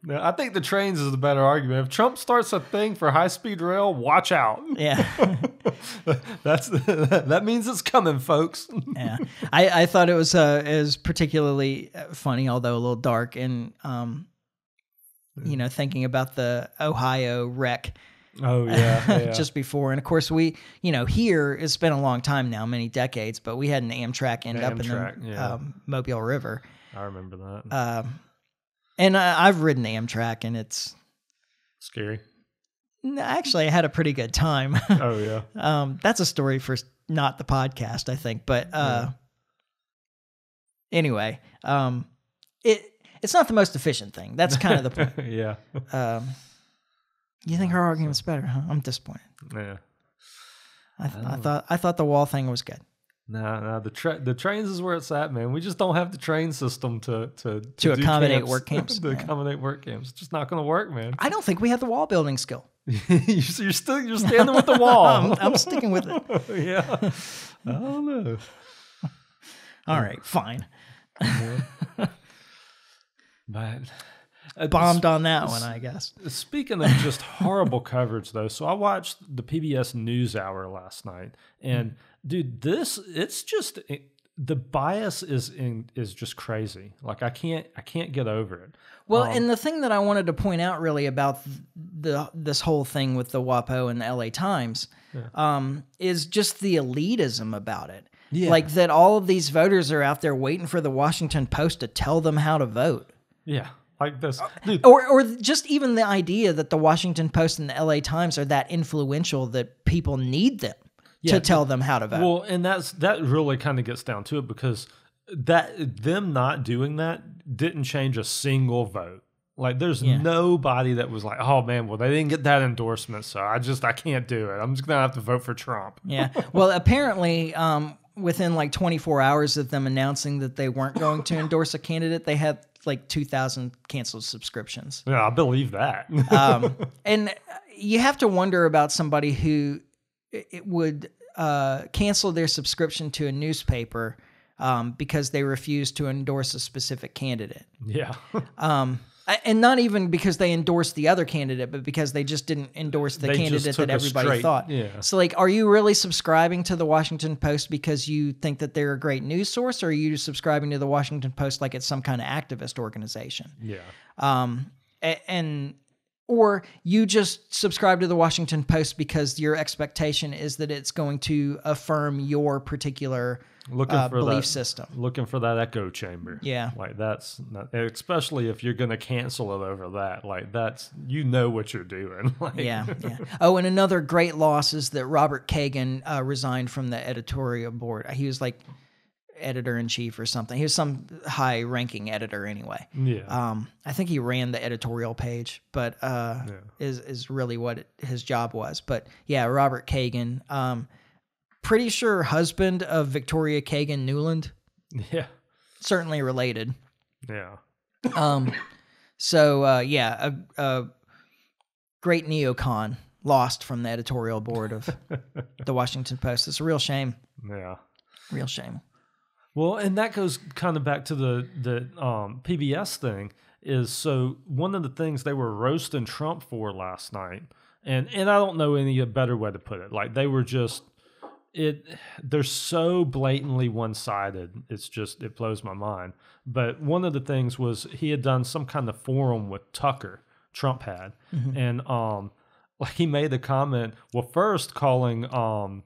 [SPEAKER 2] No, I think the trains is the better argument. If Trump starts a thing for high speed rail, watch out.
[SPEAKER 1] Yeah. [laughs]
[SPEAKER 2] That's [laughs] that means it's coming, folks. [laughs]
[SPEAKER 1] yeah, I, I thought it was uh, was particularly uh, funny, although a little dark, and um, you know, thinking about the Ohio wreck
[SPEAKER 2] Oh yeah, yeah.
[SPEAKER 1] just before, and of course we, you know, here it's been a long time now, many decades, but we had an Amtrak end up in the
[SPEAKER 2] yeah.
[SPEAKER 1] um, Mobile River,
[SPEAKER 2] I remember that.
[SPEAKER 1] um, and I, I've ridden Amtrak, and it's
[SPEAKER 2] Scary.
[SPEAKER 1] actually I had a pretty good time. [laughs]
[SPEAKER 2] Oh yeah.
[SPEAKER 1] um, that's a story for not the podcast, I think. But uh, anyway, um, it it's not the most efficient thing. That's kind of the point. [laughs]
[SPEAKER 2] yeah.
[SPEAKER 1] Um, you think her argument's better? Huh? I'm disappointed.
[SPEAKER 2] Yeah.
[SPEAKER 1] I, th- I thought I thought the wall thing was good
[SPEAKER 2] No, no, the tra- the trains is where it's at, man. We just don't have the train system to to to,
[SPEAKER 1] To accommodate work camps. [laughs]
[SPEAKER 2] to
[SPEAKER 1] Yeah.
[SPEAKER 2] accommodate work camps. It's just not going to work, man.
[SPEAKER 1] I don't think we have the wall building skill. [laughs]
[SPEAKER 2] you're still you're [laughs] standing with the wall.
[SPEAKER 1] I'm, I'm sticking with it.
[SPEAKER 2] yeah. I don't know.
[SPEAKER 1] All right, fine.
[SPEAKER 2] But uh,
[SPEAKER 1] Bombed on that one, I guess.
[SPEAKER 2] Speaking of just [laughs] horrible coverage, though, so I watched the PBS NewsHour last night, and dude, this it's just it, the bias is in is just crazy. Like I can't I can't get over it.
[SPEAKER 1] Well,
[SPEAKER 2] Um,
[SPEAKER 1] and the thing that I wanted to point out really about the this whole thing with the WAPO and the LA Times um, is just the elitism about it.
[SPEAKER 2] Yeah.
[SPEAKER 1] Like that all of these voters are out there waiting for the Washington Post to tell them how to vote.
[SPEAKER 2] Yeah, like this, dude.
[SPEAKER 1] Or, or just even the idea that the Washington Post and the LA Times are that influential that people need them
[SPEAKER 2] Yeah,
[SPEAKER 1] to tell them how to vote.
[SPEAKER 2] Well, and that's that really kind of gets down to it because that them not doing that didn't change a single vote. Like there's
[SPEAKER 1] Yeah.
[SPEAKER 2] nobody that was like, "Oh man, well they didn't get that endorsement, so I just I can't do it. I'm just gonna have to vote for Trump."
[SPEAKER 1] Yeah. [laughs] Well, apparently, um, within like 24 hours of them announcing that they weren't going to endorse a candidate, they had like 2,000 canceled subscriptions.
[SPEAKER 2] Yeah, I believe that.
[SPEAKER 1] Um, [laughs] and you have to wonder about somebody who it would uh, cancel their subscription to a newspaper um, because they refused to endorse a specific candidate.
[SPEAKER 2] yeah, [laughs]
[SPEAKER 1] Um, and not even because they endorsed the other candidate, but because they just didn't endorse the
[SPEAKER 2] They
[SPEAKER 1] candidate that everybody
[SPEAKER 2] straight-
[SPEAKER 1] thought.
[SPEAKER 2] yeah.
[SPEAKER 1] So, like, are you really subscribing to the Washington Post because you think that they're a great news source, or are you subscribing to the Washington Post like it's some kind of activist organization?
[SPEAKER 2] yeah,
[SPEAKER 1] Um, and or you just subscribe to the Washington Post because your expectation is that it's going to affirm your particular
[SPEAKER 2] looking
[SPEAKER 1] uh,
[SPEAKER 2] for
[SPEAKER 1] belief
[SPEAKER 2] that,
[SPEAKER 1] system.
[SPEAKER 2] looking for that echo chamber.
[SPEAKER 1] Yeah.
[SPEAKER 2] like that's not, especially if you're going to cancel it over that. Like that's you know what you're doing. [laughs] like,
[SPEAKER 1] Yeah, yeah. Oh, and another great loss is that Robert Kagan uh, resigned from the editorial board. He was like editor in chief or something. He was some high ranking editor anyway.
[SPEAKER 2] yeah,
[SPEAKER 1] Um, I think he ran the editorial page, but uh,
[SPEAKER 2] Yeah.
[SPEAKER 1] is is really what it, his job was. But yeah, Robert Kagan, um, pretty sure husband of Victoria Kagan Nuland,
[SPEAKER 2] yeah,
[SPEAKER 1] certainly related.
[SPEAKER 2] yeah.
[SPEAKER 1] Um, so uh, yeah, a, a great neocon lost from the editorial board of [laughs] the Washington Post. It's a real shame.
[SPEAKER 2] Yeah.
[SPEAKER 1] Real shame.
[SPEAKER 2] Well, and that goes kind of back to the the um, PBS thing. Is so one of the things they were roasting Trump for last night, and and I don't know any better way to put it. Like they were just it. They're so blatantly one sided. It's just it blows my mind. But one of the things was he had done some kind of forum with Tucker. Trump had, and um, like he made the comment. Well, first calling um,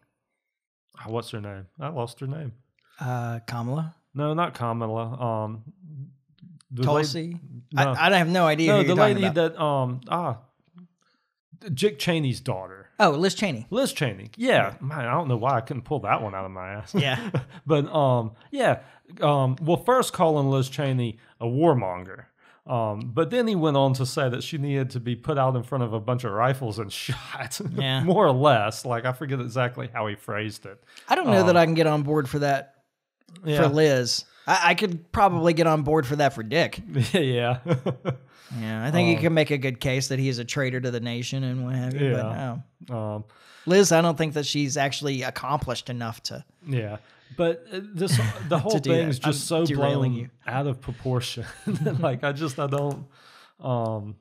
[SPEAKER 2] what's her name? I lost her name.
[SPEAKER 1] Uh, Kamala
[SPEAKER 2] No, not Kamala. Um, the lady-
[SPEAKER 1] Tulsi.
[SPEAKER 2] no,
[SPEAKER 1] I, I have no idea.
[SPEAKER 2] no, the lady that um ah, Dick Cheney's daughter,
[SPEAKER 1] Oh, Liz Cheney.
[SPEAKER 2] Liz Cheney. Yeah, man, I don't know why I couldn't pull that one out of my ass.
[SPEAKER 1] Yeah. [laughs]
[SPEAKER 2] but um, yeah, um, well, first calling Liz Cheney a warmonger. Um, but then he went on to say that she needed to be put out in front of a bunch of rifles and [laughs] shot,
[SPEAKER 1] Yeah.
[SPEAKER 2] more or less. Like I forget exactly how he phrased it.
[SPEAKER 1] I don't know that I can get on board for that
[SPEAKER 2] Yeah,
[SPEAKER 1] for Liz. I, I could probably get on board for that for Dick. [laughs]
[SPEAKER 2] yeah. [laughs]
[SPEAKER 1] Yeah, I think you can make a good case that he's a traitor to the nation and what have you. But
[SPEAKER 2] Yeah.
[SPEAKER 1] no.
[SPEAKER 2] um,
[SPEAKER 1] Liz, I don't think that she's actually accomplished enough to.
[SPEAKER 2] Yeah, but uh, this [laughs] the whole thing's
[SPEAKER 1] that.
[SPEAKER 2] just
[SPEAKER 1] I'm
[SPEAKER 2] so
[SPEAKER 1] derailing
[SPEAKER 2] blown
[SPEAKER 1] you.
[SPEAKER 2] out of proportion. like I just I don't. Um,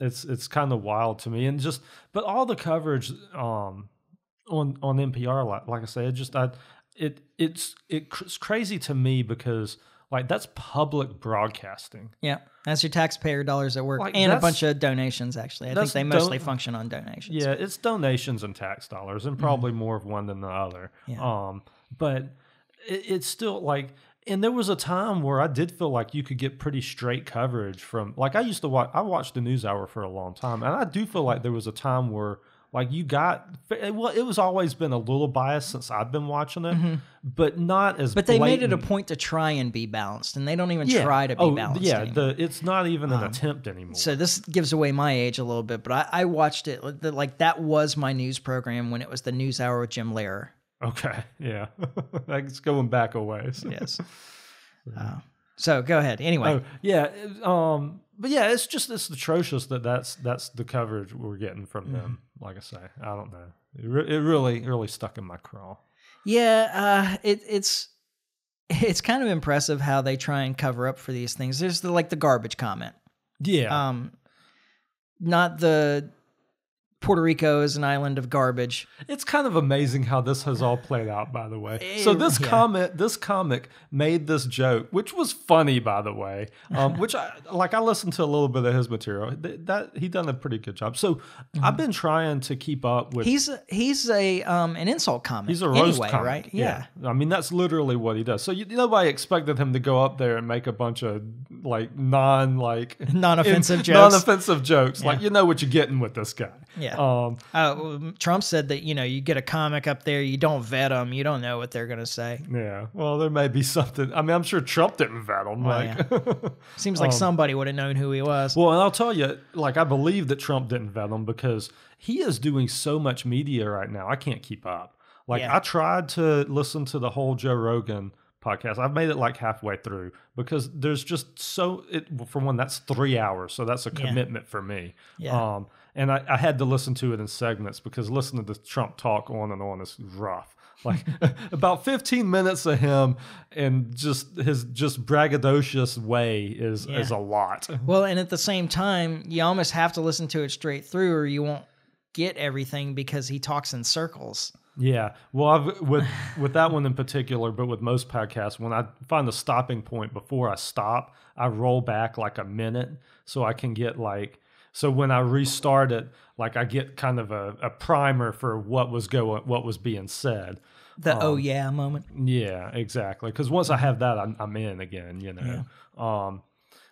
[SPEAKER 2] it's it's kind of wild to me, and just but all the coverage um on on NPR, like like I said, just I it it's it's crazy to me because like that's public broadcasting.
[SPEAKER 1] Yeah, that's your taxpayer dollars at work
[SPEAKER 2] Like,
[SPEAKER 1] and a bunch of donations. Actually, I think they mostly
[SPEAKER 2] don-
[SPEAKER 1] function on donations.
[SPEAKER 2] Yeah, it's donations and tax dollars, and probably more of one than the other.
[SPEAKER 1] Mm-hmm. Yeah.
[SPEAKER 2] Um, but it, it's still like, and there was a time where I did feel like you could get pretty straight coverage from. Like I used to watch, I watched the News Hour for a long time, and I do feel like there was a time where. Like you got, well, it was always been a little biased since I've been watching it, but not as.
[SPEAKER 1] Mm-hmm. But they made it a point to try and be balanced, and they don't even
[SPEAKER 2] Yeah.
[SPEAKER 1] try to be
[SPEAKER 2] oh,
[SPEAKER 1] balanced.
[SPEAKER 2] Yeah, the it's not even an attempt anymore.
[SPEAKER 1] So this gives away my age a little bit, but I, I watched it. like- Like that was my news program when it was the News Hour with Jim Lehrer.
[SPEAKER 2] okay, [laughs] yeah, that's going back a ways.
[SPEAKER 1] Yes. [laughs] Uh, so go ahead. Anyway,
[SPEAKER 2] Oh yeah, um, but yeah, it's just it's atrocious that that's that's the coverage we're getting from
[SPEAKER 1] Mm-hmm.
[SPEAKER 2] them. Like I say, I don't know. It, re- it really really stuck in my craw.
[SPEAKER 1] yeah, uh, it, it's it's kind of impressive how they try and cover up for these things. There's the like the garbage comment.
[SPEAKER 2] Yeah,
[SPEAKER 1] Um, not the Puerto Rico is an island of garbage.
[SPEAKER 2] it's kind of amazing how this has all played out. By the way, so this
[SPEAKER 1] yeah.
[SPEAKER 2] comment, this comic made this joke, which was funny, by the way. Um, which I like. I listened to a little bit of his material. Th- That he done a pretty good job. So I've been trying to keep up with.
[SPEAKER 1] Mm-hmm. He's a, he's a um an insult comic.
[SPEAKER 2] He's a roast
[SPEAKER 1] anyway,
[SPEAKER 2] comic,
[SPEAKER 1] right? Yeah.
[SPEAKER 2] I mean, that's literally what he does. So you, nobody expected him to go up there and make a bunch of like non like [laughs]
[SPEAKER 1] Non-offensive jokes.
[SPEAKER 2] non-offensive jokes. Like you know what you're getting with this guy.
[SPEAKER 1] Yeah.
[SPEAKER 2] Um.
[SPEAKER 1] Uh, Trump said that you know you get a comic up there, you don't vet them, you don't know what they're gonna say.
[SPEAKER 2] Yeah. Well, there may be something. I mean, I'm sure Trump didn't vet him.
[SPEAKER 1] Well,
[SPEAKER 2] like. [laughs]
[SPEAKER 1] Seems like somebody would have known who he was.
[SPEAKER 2] Well, and I'll tell you, like, I believe that Trump didn't vet him because he is doing so much media right now. I can't keep up. Like,
[SPEAKER 1] Yeah.
[SPEAKER 2] I tried to listen to the whole Joe Rogan podcast. I've made it like halfway through because there's just so it for one that's three hours, so that's a
[SPEAKER 1] Yeah.
[SPEAKER 2] commitment for me.
[SPEAKER 1] Yeah.
[SPEAKER 2] Um, and I, I had to listen to it in segments because listening to the Trump talk on and on is rough. Like [laughs] about 15 minutes of him and just his just braggadocious way is is a lot. [laughs]
[SPEAKER 1] Well, and at the same time, you almost have to listen to it straight through, or you won't get everything because he talks in circles.
[SPEAKER 2] Yeah. Well, I've with [laughs] with that one in particular, but with most podcasts, when I find the stopping point before I stop, I roll back like a minute so I can get like so when I restart it, like I get kind of a, a primer for what was going what was being said.
[SPEAKER 1] The oh yeah moment.
[SPEAKER 2] Yeah, exactly. Because once I have that, I'm, I'm in again. You know. Um,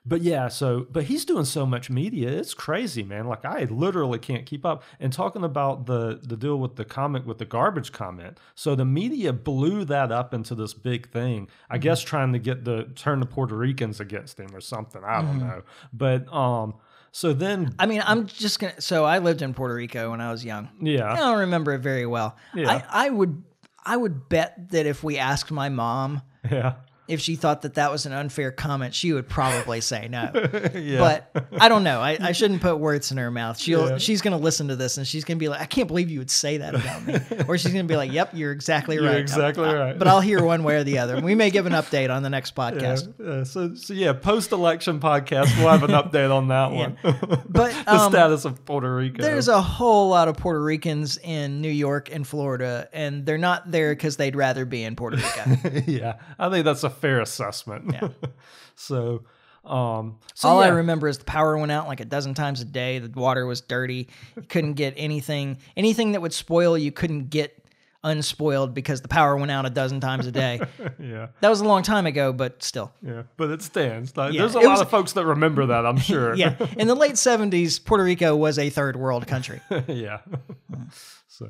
[SPEAKER 2] but yeah, so but he's doing so much media, it's crazy, man. Like I literally can't keep up. And talking about the the deal with the comment with the garbage comment, so the media blew that up into this big thing. I guess trying to get the turn the Puerto Ricans against him or something. I don't know. But um, so then
[SPEAKER 1] I mean, I'm just gonna. So I lived in Puerto Rico when I was young.
[SPEAKER 2] Yeah, I
[SPEAKER 1] don't remember it very well.
[SPEAKER 2] Yeah.
[SPEAKER 1] I, I would I would bet that if we asked my mom
[SPEAKER 2] yeah,
[SPEAKER 1] if she thought that that was an unfair comment, she would probably say no. [laughs]
[SPEAKER 2] yeah.
[SPEAKER 1] But I don't know. I, I shouldn't put words in her mouth. She'll
[SPEAKER 2] Yeah.
[SPEAKER 1] she's gonna listen to this and she's gonna be like, I can't believe you would say that about me. [laughs] or she's gonna be like, Yep, you're exactly
[SPEAKER 2] You're
[SPEAKER 1] right.
[SPEAKER 2] exactly
[SPEAKER 1] I-
[SPEAKER 2] right.
[SPEAKER 1] But I'll hear one way or the other. We may give an update on the next [laughs] podcast.
[SPEAKER 2] Yeah, yeah. So, so yeah, post election podcast. We'll have an update on that one.
[SPEAKER 1] But
[SPEAKER 2] the
[SPEAKER 1] um,
[SPEAKER 2] status of Puerto Rico.
[SPEAKER 1] There's a whole lot of Puerto Ricans in New York and Florida, and they're not there because they'd rather be in Puerto Rico.
[SPEAKER 2] yeah, I think that's a fair assessment.
[SPEAKER 1] Yeah. [laughs]
[SPEAKER 2] so, um, so
[SPEAKER 1] All I remember is the power went out like a dozen times a day. The water was dirty. You couldn't get anything, anything that would spoil. You couldn't get unspoiled because the power went out a dozen times a day. [laughs]
[SPEAKER 2] yeah,
[SPEAKER 1] that was a long time ago, but still.
[SPEAKER 2] yeah, but it stands. Like,
[SPEAKER 1] Yeah,
[SPEAKER 2] there's a
[SPEAKER 1] it
[SPEAKER 2] lot
[SPEAKER 1] was-
[SPEAKER 2] of folks that remember that. I'm [laughs] sure.
[SPEAKER 1] Yeah, in the late '70s, Puerto Rico was a third world country.
[SPEAKER 2] yeah. so,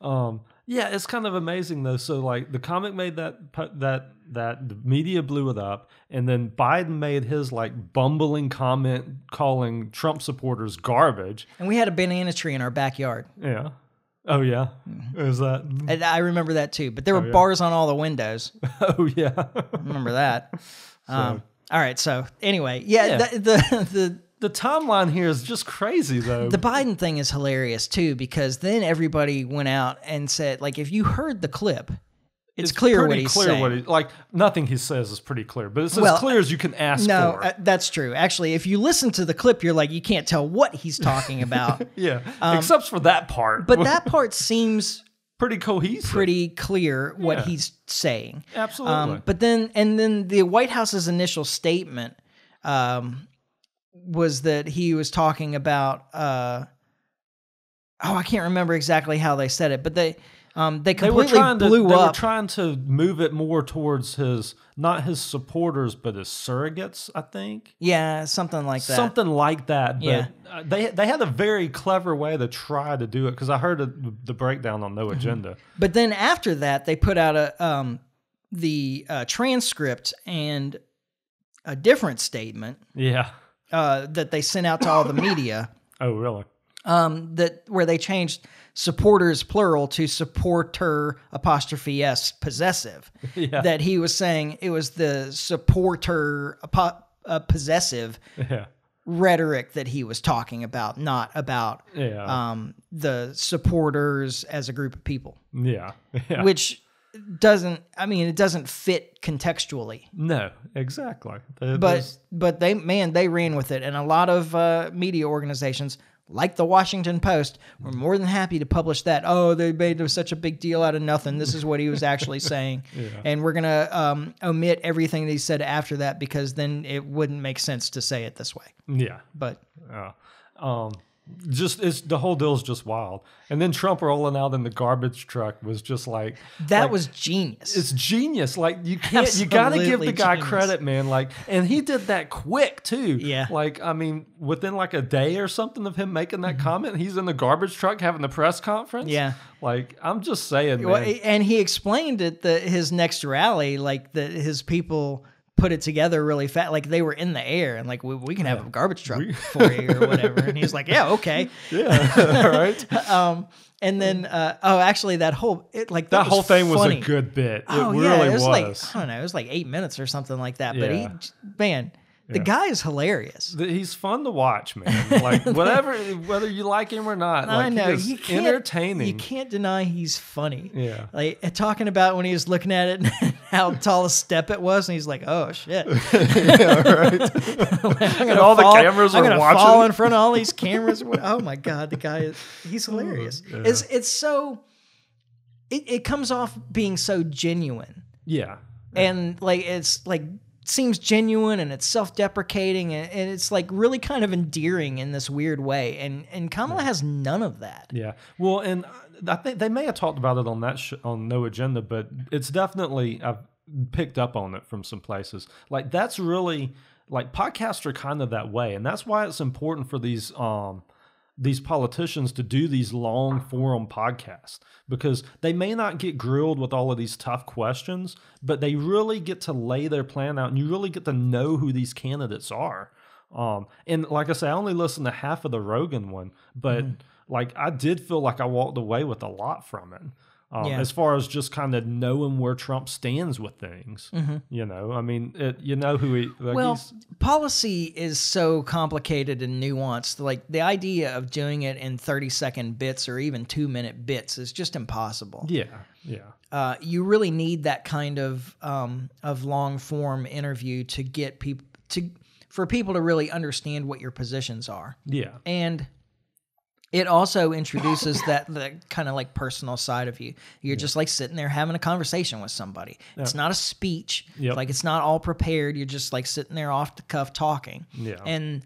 [SPEAKER 2] um, yeah, it's kind of amazing though. So, like, the comic made that that that the media blew it up, and then Biden made his like bumbling comment calling Trump supporters garbage.
[SPEAKER 1] And we had a banana tree in our backyard.
[SPEAKER 2] Yeah. Oh yeah. Is that?
[SPEAKER 1] And I remember that too. But there were
[SPEAKER 2] yeah.
[SPEAKER 1] bars on all the windows. [laughs]
[SPEAKER 2] Oh yeah.
[SPEAKER 1] I remember that. [laughs] Um, all right. So anyway, yeah,
[SPEAKER 2] Yeah.
[SPEAKER 1] The, the the
[SPEAKER 2] the timeline here is just crazy though.
[SPEAKER 1] the Biden thing is hilarious too because then everybody went out and said like if you heard the clip, it's, clear what he's
[SPEAKER 2] clear
[SPEAKER 1] saying.
[SPEAKER 2] what he like. Nothing he says is pretty clear, but it's
[SPEAKER 1] Well,
[SPEAKER 2] as clear as you can ask
[SPEAKER 1] no,
[SPEAKER 2] for.
[SPEAKER 1] uh, that's true. Actually, if you listen to the clip, you're like you can't tell what he's talking about. [laughs]
[SPEAKER 2] yeah, except for that part.
[SPEAKER 1] um, but [laughs] that part seems
[SPEAKER 2] pretty cohesive.
[SPEAKER 1] pretty clear what
[SPEAKER 2] Yeah.
[SPEAKER 1] he's saying.
[SPEAKER 2] Absolutely.
[SPEAKER 1] Um, but then, and then the White House's initial statement um, was that he was talking about. Uh, oh, I can't remember exactly how they said it, but they um, they
[SPEAKER 2] they were
[SPEAKER 1] completely
[SPEAKER 2] trying to
[SPEAKER 1] blew
[SPEAKER 2] they were trying to move it more towards his not his supporters but his surrogates. I think
[SPEAKER 1] yeah, something like that.
[SPEAKER 2] something like that. But
[SPEAKER 1] Yeah.
[SPEAKER 2] uh, they they had a very clever way to try to do it because I heard a, the breakdown on No
[SPEAKER 1] Mm-hmm.
[SPEAKER 2] Agenda.
[SPEAKER 1] But then after that, they put out a um, the uh, transcript and a different statement
[SPEAKER 2] Yeah.
[SPEAKER 1] uh, that they sent out to all the media. [coughs]
[SPEAKER 2] Oh really?
[SPEAKER 1] um, that where they changed supporters plural to supporter apostrophe s possessive. [laughs]
[SPEAKER 2] Yeah.
[SPEAKER 1] That he was saying it was the supporter apo- uh, possessive
[SPEAKER 2] Yeah.
[SPEAKER 1] rhetoric that he was talking about, not about
[SPEAKER 2] Yeah.
[SPEAKER 1] um, the supporters as a group of people,
[SPEAKER 2] yeah. [laughs] Yeah.
[SPEAKER 1] which doesn't. I mean, it doesn't fit contextually.
[SPEAKER 2] no, exactly. There-
[SPEAKER 1] But but they man they ran with it, and a lot of uh, media organizations like the Washington Post were more than happy to publish that. Oh, they made such a big deal out of nothing. This is what he was actually [laughs] saying, and we're gonna um, omit everything that he said after that because then it wouldn't make sense to say it this way.
[SPEAKER 2] yeah.
[SPEAKER 1] But
[SPEAKER 2] Yeah. Um, just it's the whole deal's just wild. And then Trump rolling out in the garbage truck was just like
[SPEAKER 1] that
[SPEAKER 2] like,
[SPEAKER 1] was genius.
[SPEAKER 2] it's genius. Like you can't you got to give the
[SPEAKER 1] Absolutely
[SPEAKER 2] guy
[SPEAKER 1] genius.
[SPEAKER 2] credit, man. Like and he did that quick too.
[SPEAKER 1] Yeah.
[SPEAKER 2] Like I mean, within like a day or something of him making
[SPEAKER 1] Mm-hmm.
[SPEAKER 2] that comment, he's in the garbage truck having the press conference.
[SPEAKER 1] Yeah.
[SPEAKER 2] Like I'm just saying,
[SPEAKER 1] Well,
[SPEAKER 2] man.
[SPEAKER 1] and he explained at the his next rally, like that his people put it together really fast, like they were in the air, and like we, we can have a garbage truck [laughs] for you or whatever. And he's like, yeah, [laughs] okay.
[SPEAKER 2] yeah. All [laughs] right.
[SPEAKER 1] Um, and then uh, oh, actually, that whole it like
[SPEAKER 2] That
[SPEAKER 1] was
[SPEAKER 2] whole thing was a good bit. It
[SPEAKER 1] Oh
[SPEAKER 2] really
[SPEAKER 1] yeah, it was,
[SPEAKER 2] was.
[SPEAKER 1] like I don't know, it was like eight minutes or something like that. But
[SPEAKER 2] Yeah.
[SPEAKER 1] he, man, the guy is hilarious.
[SPEAKER 2] He's fun to watch, man. Like [laughs] whatever, whether you like him or not, like
[SPEAKER 1] I know
[SPEAKER 2] he
[SPEAKER 1] you can't
[SPEAKER 2] entertaining.
[SPEAKER 1] You can't deny he's funny.
[SPEAKER 2] Yeah.
[SPEAKER 1] Like uh, talking about when he was looking at it and [laughs] how tall a step it was, and he's like, "Oh shit!" [laughs]
[SPEAKER 2] yeah, right. And all the cameras
[SPEAKER 1] I'm
[SPEAKER 2] are watching.
[SPEAKER 1] fall in front of all these cameras. oh my god, the guy is he's hilarious.
[SPEAKER 2] Yeah.
[SPEAKER 1] It's it's so it, it comes off being so genuine
[SPEAKER 2] yeah,
[SPEAKER 1] and like it's like seems genuine and it's self-deprecating and, and it's like really kind of endearing in this weird way and and Kamala has none of that.
[SPEAKER 2] yeah. Well, and I think they may have talked about it on that sh- on No Agenda, but it's definitely I've picked up on it from some places. Like that's really like podcasts are kind of that way, and that's why it's important for these um these politicians to do these long forum podcasts because they may not get grilled with all of these tough questions, but they really get to lay their plan out and you really get to know who these candidates are. Um, and like I say, I only listened to half of the Rogan one, but like I did feel like I walked away with a lot from it. Um,
[SPEAKER 1] Yeah.
[SPEAKER 2] As far as just kind of knowing where Trump stands with things, you know, I mean, it, you know who he. Like
[SPEAKER 1] Well, policy is so complicated and nuanced. Like the idea of doing it in 30 second bits or even two minute bits is just impossible.
[SPEAKER 2] yeah, yeah,
[SPEAKER 1] Uh, you really need that kind of um, of long form interview to get people to for people to really understand what your positions are.
[SPEAKER 2] yeah,
[SPEAKER 1] and it also introduces [laughs] that the kind of like personal side of you. You're just like sitting there having a conversation with somebody. It's not a speech.
[SPEAKER 2] Yep.
[SPEAKER 1] Like it's not all prepared. You're just like sitting there off the cuff talking.
[SPEAKER 2] Yeah.
[SPEAKER 1] And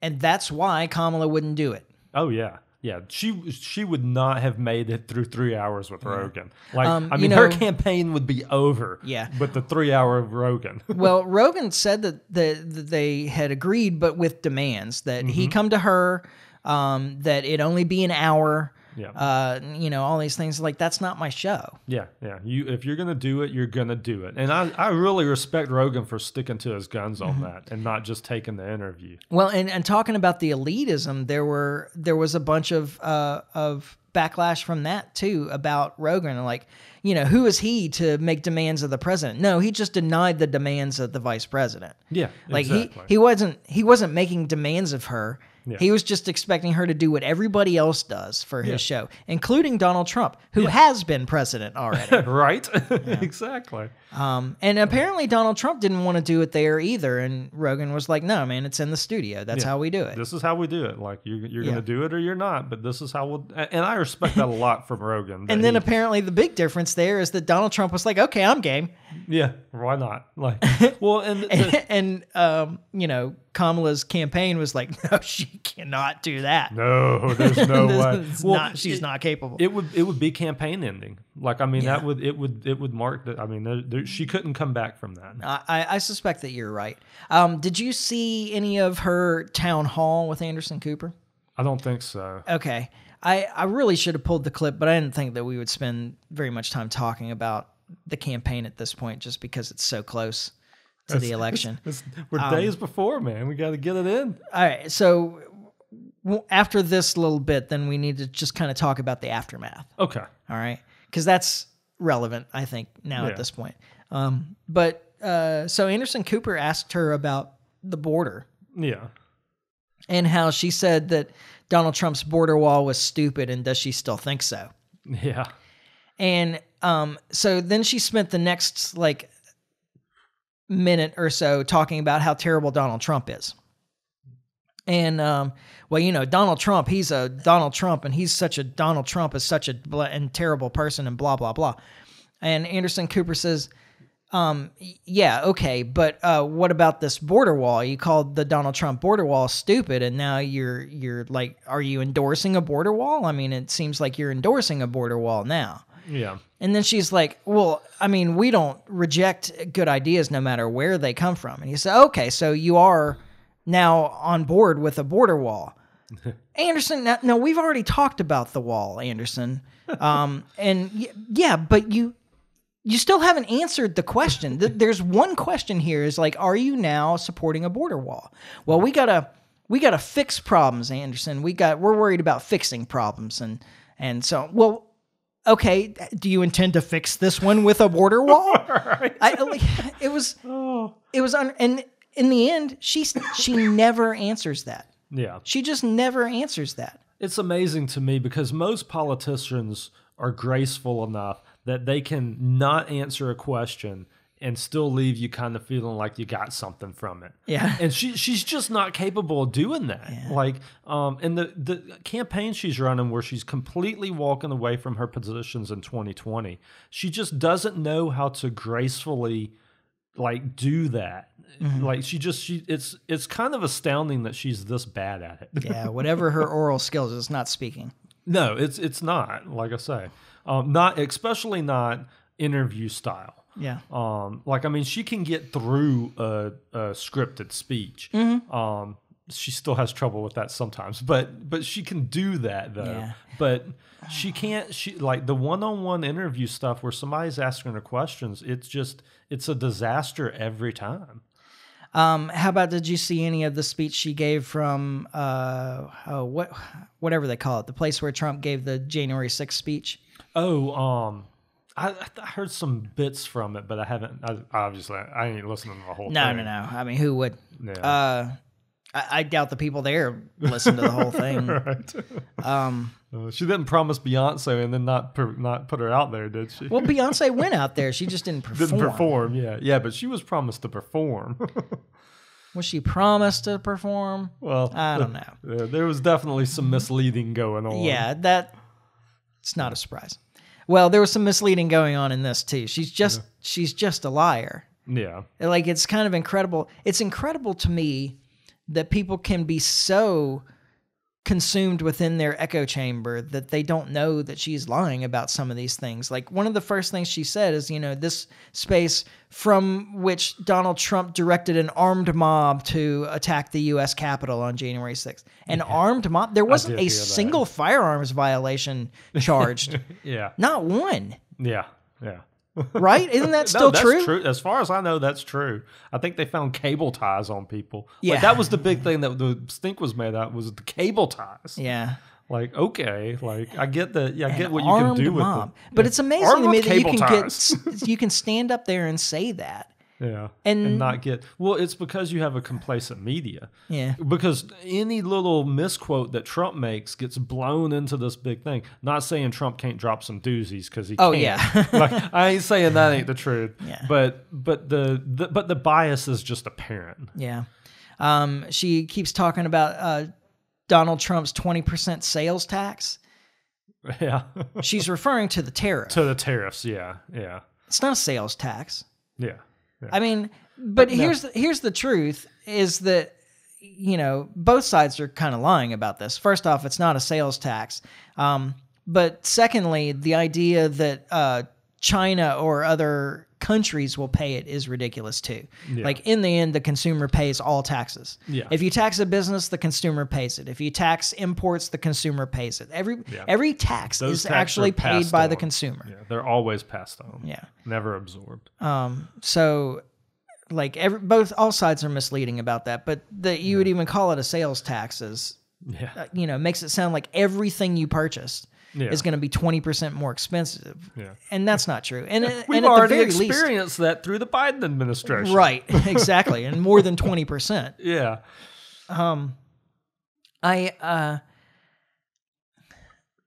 [SPEAKER 1] and that's why Kamala wouldn't do it.
[SPEAKER 2] Oh yeah, yeah. She she would not have made it through three hours with Rogan. Like
[SPEAKER 1] Um,
[SPEAKER 2] I
[SPEAKER 1] you
[SPEAKER 2] mean, her campaign would be over.
[SPEAKER 1] Yeah.
[SPEAKER 2] but the three hour of Rogan. [laughs]
[SPEAKER 1] Well, Rogan said that, the, that they had agreed, but with demands that he come to her, um, that it only be an hour.
[SPEAKER 2] Yeah.
[SPEAKER 1] Uh, you know, all these things like that's not my show.
[SPEAKER 2] yeah, yeah. You if you're gonna do it, you're gonna do it. And I I really respect Rogan for sticking to his guns
[SPEAKER 1] Mm-hmm.
[SPEAKER 2] on that and not just taking the interview.
[SPEAKER 1] Well, and, and talking about the elitism, there were there was a bunch of uh, of backlash from that too about Rogan. Like, you know, who is he to make demands of the president? No, he just denied the demands of the vice president.
[SPEAKER 2] Yeah,
[SPEAKER 1] Like
[SPEAKER 2] exactly.
[SPEAKER 1] he he wasn't he wasn't making demands of her.
[SPEAKER 2] Yeah.
[SPEAKER 1] He was just expecting her to do what everybody else does for his show, including Donald Trump, who has been president already. [laughs]
[SPEAKER 2] right? [laughs] exactly.
[SPEAKER 1] Um, and apparently Donald Trump didn't want to do it there either. And Rogan was like, "No, man, it's in the studio. That's how we do it."
[SPEAKER 2] This is how we do it. Like you're you're
[SPEAKER 1] Yeah.
[SPEAKER 2] gonna do it or you're not. But this is how we'll. And I respect that a [laughs] lot from Rogan.
[SPEAKER 1] And then
[SPEAKER 2] he-
[SPEAKER 1] apparently the big difference there is that Donald Trump was like, "Okay, I'm game,"
[SPEAKER 2] yeah, why not? Like, well, and the,
[SPEAKER 1] and um, you know Kamala's campaign was like, [laughs] "No, she cannot do that.
[SPEAKER 2] no, there's no [laughs] way. Well,
[SPEAKER 1] not, she's
[SPEAKER 2] it-
[SPEAKER 1] not capable."
[SPEAKER 2] It would it would be campaign ending. Like I mean
[SPEAKER 1] Yeah.
[SPEAKER 2] that would it would it would mark that. I mean there, there, she couldn't come back from that.
[SPEAKER 1] I, I I suspect that you're right. Um, did you see any of her town hall with Anderson Cooper?
[SPEAKER 2] I don't think so.
[SPEAKER 1] Okay. I, I really should have pulled the clip, but I didn't think that we would spend very much time talking about the campaign at this point just because it's so close to the election. [laughs]
[SPEAKER 2] We're
[SPEAKER 1] Um,
[SPEAKER 2] days before, man. We got to get it in.
[SPEAKER 1] All right. So after this little bit, then we need to just kind of talk about the aftermath.
[SPEAKER 2] Okay.
[SPEAKER 1] All right. Because that's relevant, I think, now
[SPEAKER 2] Yeah.
[SPEAKER 1] at this point. Um, but uh, so Anderson Cooper asked her about the border
[SPEAKER 2] Yeah.
[SPEAKER 1] and how she said that Donald Trump's border wall was stupid and does she still think so?
[SPEAKER 2] Yeah.
[SPEAKER 1] And um, so then she spent the next like minute or so talking about how terrible Donald Trump is. And um, well, you know, Donald Trump, he's a Donald Trump, and he's such a Donald Trump is such a bl- and terrible person, and blah blah blah. And Anderson Cooper says, um, yeah, okay, but uh, what about this border wall? You called the Donald Trump border wall stupid, and now you're you're like, are you endorsing a border wall? I mean, it seems like you're endorsing a border wall now.
[SPEAKER 2] Yeah.
[SPEAKER 1] And then she's like, Well, I mean, we don't reject good ideas no matter where they come from. And he said, Okay, so you are now on board with a border wall. [laughs] Anderson, no, no, we've already talked about the wall, Anderson. Um, [laughs] and y- yeah, but you you still haven't answered the question. Th- There's one question here is like, are you now supporting a border wall? Well, we gotta we gotta fix problems, Anderson. We got we're worried about fixing problems and and so well okay, do you intend to fix this one with a border wall? [laughs] I, oh, like, it was,
[SPEAKER 2] Oh.
[SPEAKER 1] it was, un, and in the end, she she never answers that.
[SPEAKER 2] Yeah.
[SPEAKER 1] She just never answers that.
[SPEAKER 2] It's amazing to me because most politicians are graceful enough that they can not answer a question and still leave you kind of feeling like you got something from it.
[SPEAKER 1] Yeah. [laughs]
[SPEAKER 2] And she she's just not capable of doing that. Like um and the the campaign she's running where she's completely walking away from her positions in 2020. She just doesn't know how to gracefully like do that. Like she just she it's it's kind of astounding that she's this bad at it.
[SPEAKER 1] Yeah, [laughs] whatever her oral skills is not speaking.
[SPEAKER 2] No, it's it's not. Like I say, um, not especially not interview style.
[SPEAKER 1] Yeah.
[SPEAKER 2] Um, like I mean, she can get through a, a scripted speech.
[SPEAKER 1] Mm-hmm.
[SPEAKER 2] Um, she still has trouble with that sometimes, but but she can do that though.
[SPEAKER 1] Yeah.
[SPEAKER 2] But she can't. She like the one-on-one interview stuff where somebody's asking her questions. It's just it's a disaster every time.
[SPEAKER 1] Um, how about did you see any of the speech she gave from uh oh what whatever they call it the place where Trump gave the January 6th speech?
[SPEAKER 2] Oh, um, I, I heard some bits from it, but I haven't. I, obviously, I ain't listening to the whole
[SPEAKER 1] No,
[SPEAKER 2] thing.
[SPEAKER 1] no, no. No. I mean, who would?
[SPEAKER 2] Yeah.
[SPEAKER 1] Uh, I, I doubt the people there listen to the whole thing. [laughs]
[SPEAKER 2] right.
[SPEAKER 1] Um,
[SPEAKER 2] Uh, she didn't promise Beyonce and then not per, not put her out there, did she?
[SPEAKER 1] well, Beyonce [laughs] went out there. She just didn't perform.
[SPEAKER 2] didn't perform. Yeah, yeah, but she was promised to perform. [laughs]
[SPEAKER 1] Was she promised to perform?
[SPEAKER 2] well,
[SPEAKER 1] I don't know.
[SPEAKER 2] yeah, there was definitely some misleading going on.
[SPEAKER 1] Yeah, that it's not a surprise. Well, there was some misleading going on in this too. She's just she's just a liar.
[SPEAKER 2] yeah,
[SPEAKER 1] Like it's kind of incredible. It's incredible to me that people can be so consumed within their echo chamber that they don't know that she's lying about some of these things. Like one of the first things she said is, you know, this space from which Donald Trump directed an armed mob to attack the US Capitol on January 6th. An armed mob. There wasn't a
[SPEAKER 2] that.
[SPEAKER 1] single firearms violation charged. [laughs]
[SPEAKER 2] yeah,
[SPEAKER 1] Not one.
[SPEAKER 2] yeah, yeah.
[SPEAKER 1] Right? Isn't that [laughs]
[SPEAKER 2] No,
[SPEAKER 1] still
[SPEAKER 2] that's
[SPEAKER 1] true?
[SPEAKER 2] As far as I know, that's true. I think they found cable ties on people.
[SPEAKER 1] Yeah.
[SPEAKER 2] like, that was the big thing that the stink was made out was the cable ties.
[SPEAKER 1] Yeah.
[SPEAKER 2] Like, okay, like I get the, yeah, I get
[SPEAKER 1] an
[SPEAKER 2] what you can do with
[SPEAKER 1] mob.
[SPEAKER 2] them.
[SPEAKER 1] But it's amazing
[SPEAKER 2] Armed
[SPEAKER 1] to me that you can
[SPEAKER 2] ties.
[SPEAKER 1] get you can stand up there and say that.
[SPEAKER 2] Yeah,
[SPEAKER 1] And-
[SPEAKER 2] not get well. It's because you have a complacent media.
[SPEAKER 1] Yeah.
[SPEAKER 2] Because any little misquote that Trump makes gets blown into this big thing. Not saying Trump can't drop some doozies because he.
[SPEAKER 1] Oh,
[SPEAKER 2] can.
[SPEAKER 1] yeah. [laughs]
[SPEAKER 2] like I ain't saying that ain't the truth.
[SPEAKER 1] Yeah.
[SPEAKER 2] But but the, the but the bias is just apparent.
[SPEAKER 1] Yeah. Um, she keeps talking about uh, Donald Trump's 20% sales tax. [laughs]
[SPEAKER 2] Yeah.
[SPEAKER 1] She's referring to the tariff.
[SPEAKER 2] to the tariffs. Yeah. Yeah.
[SPEAKER 1] It's not a sales tax.
[SPEAKER 2] Yeah. Yeah.
[SPEAKER 1] I mean, but here's the, here's the truth is that you know both sides are kind of lying about this. First off, it's not a sales tax. Um, but secondly, the idea that uh, China or other countries will pay it is ridiculous too. Like in the end, the consumer pays all taxes.
[SPEAKER 2] Yeah.
[SPEAKER 1] If you tax a business, the consumer pays it. If you tax imports, the consumer pays it. Every
[SPEAKER 2] Yeah.
[SPEAKER 1] every tax
[SPEAKER 2] Those
[SPEAKER 1] is actually paid by the consumer.
[SPEAKER 2] yeah. They're always passed on.
[SPEAKER 1] Yeah.
[SPEAKER 2] Never absorbed.
[SPEAKER 1] Um, so like every both all sides are misleading about that, but that you would even call it a sales tax is
[SPEAKER 2] Yeah.
[SPEAKER 1] uh, you know makes it sound like everything you purchased
[SPEAKER 2] Yeah.
[SPEAKER 1] is going to be twenty percent more expensive,
[SPEAKER 2] Yeah.
[SPEAKER 1] and that's not true. And,
[SPEAKER 2] We've
[SPEAKER 1] and at the
[SPEAKER 2] already
[SPEAKER 1] very least,
[SPEAKER 2] experienced that through the Biden administration.
[SPEAKER 1] right? [laughs] Exactly, and more than twenty percent.
[SPEAKER 2] Yeah.
[SPEAKER 1] I uh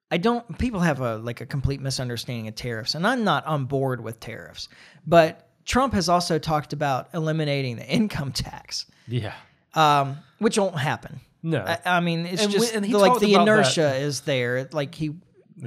[SPEAKER 1] I don't people have a like a complete misunderstanding of tariffs and I'm not on board with tariffs. But Trump has also talked about eliminating the income tax.
[SPEAKER 2] Yeah.
[SPEAKER 1] Um which won't happen.
[SPEAKER 2] No.
[SPEAKER 1] I, I mean, it's
[SPEAKER 2] And
[SPEAKER 1] just
[SPEAKER 2] we- and he
[SPEAKER 1] the, like the inertia is there. Like he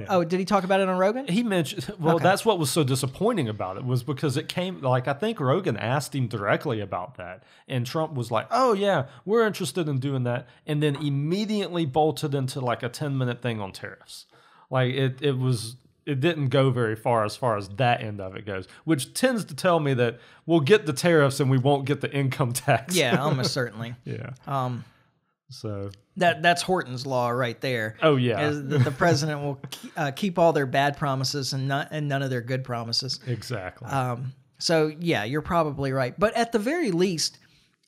[SPEAKER 1] Oh, did he talk about it on Rogan?
[SPEAKER 2] he mentioned well that's what was so disappointing about it was because it came like i think rogan asked him directly about that and trump was like oh yeah we're interested in doing that and then immediately bolted into like a 10 minute thing on tariffs. Like it, it was it didn't go very far as far as that end of it goes which tends to tell me that we'll get the tariffs and we won't get the income tax.
[SPEAKER 1] Yeah, [laughs] almost certainly.
[SPEAKER 2] yeah.
[SPEAKER 1] Um
[SPEAKER 2] so
[SPEAKER 1] that that's Horton's law right there.
[SPEAKER 2] oh yeah
[SPEAKER 1] Is that the president will uh, keep all their bad promises and not and none of their good promises.
[SPEAKER 2] exactly
[SPEAKER 1] Um, so yeah, you're probably right. But at the very least,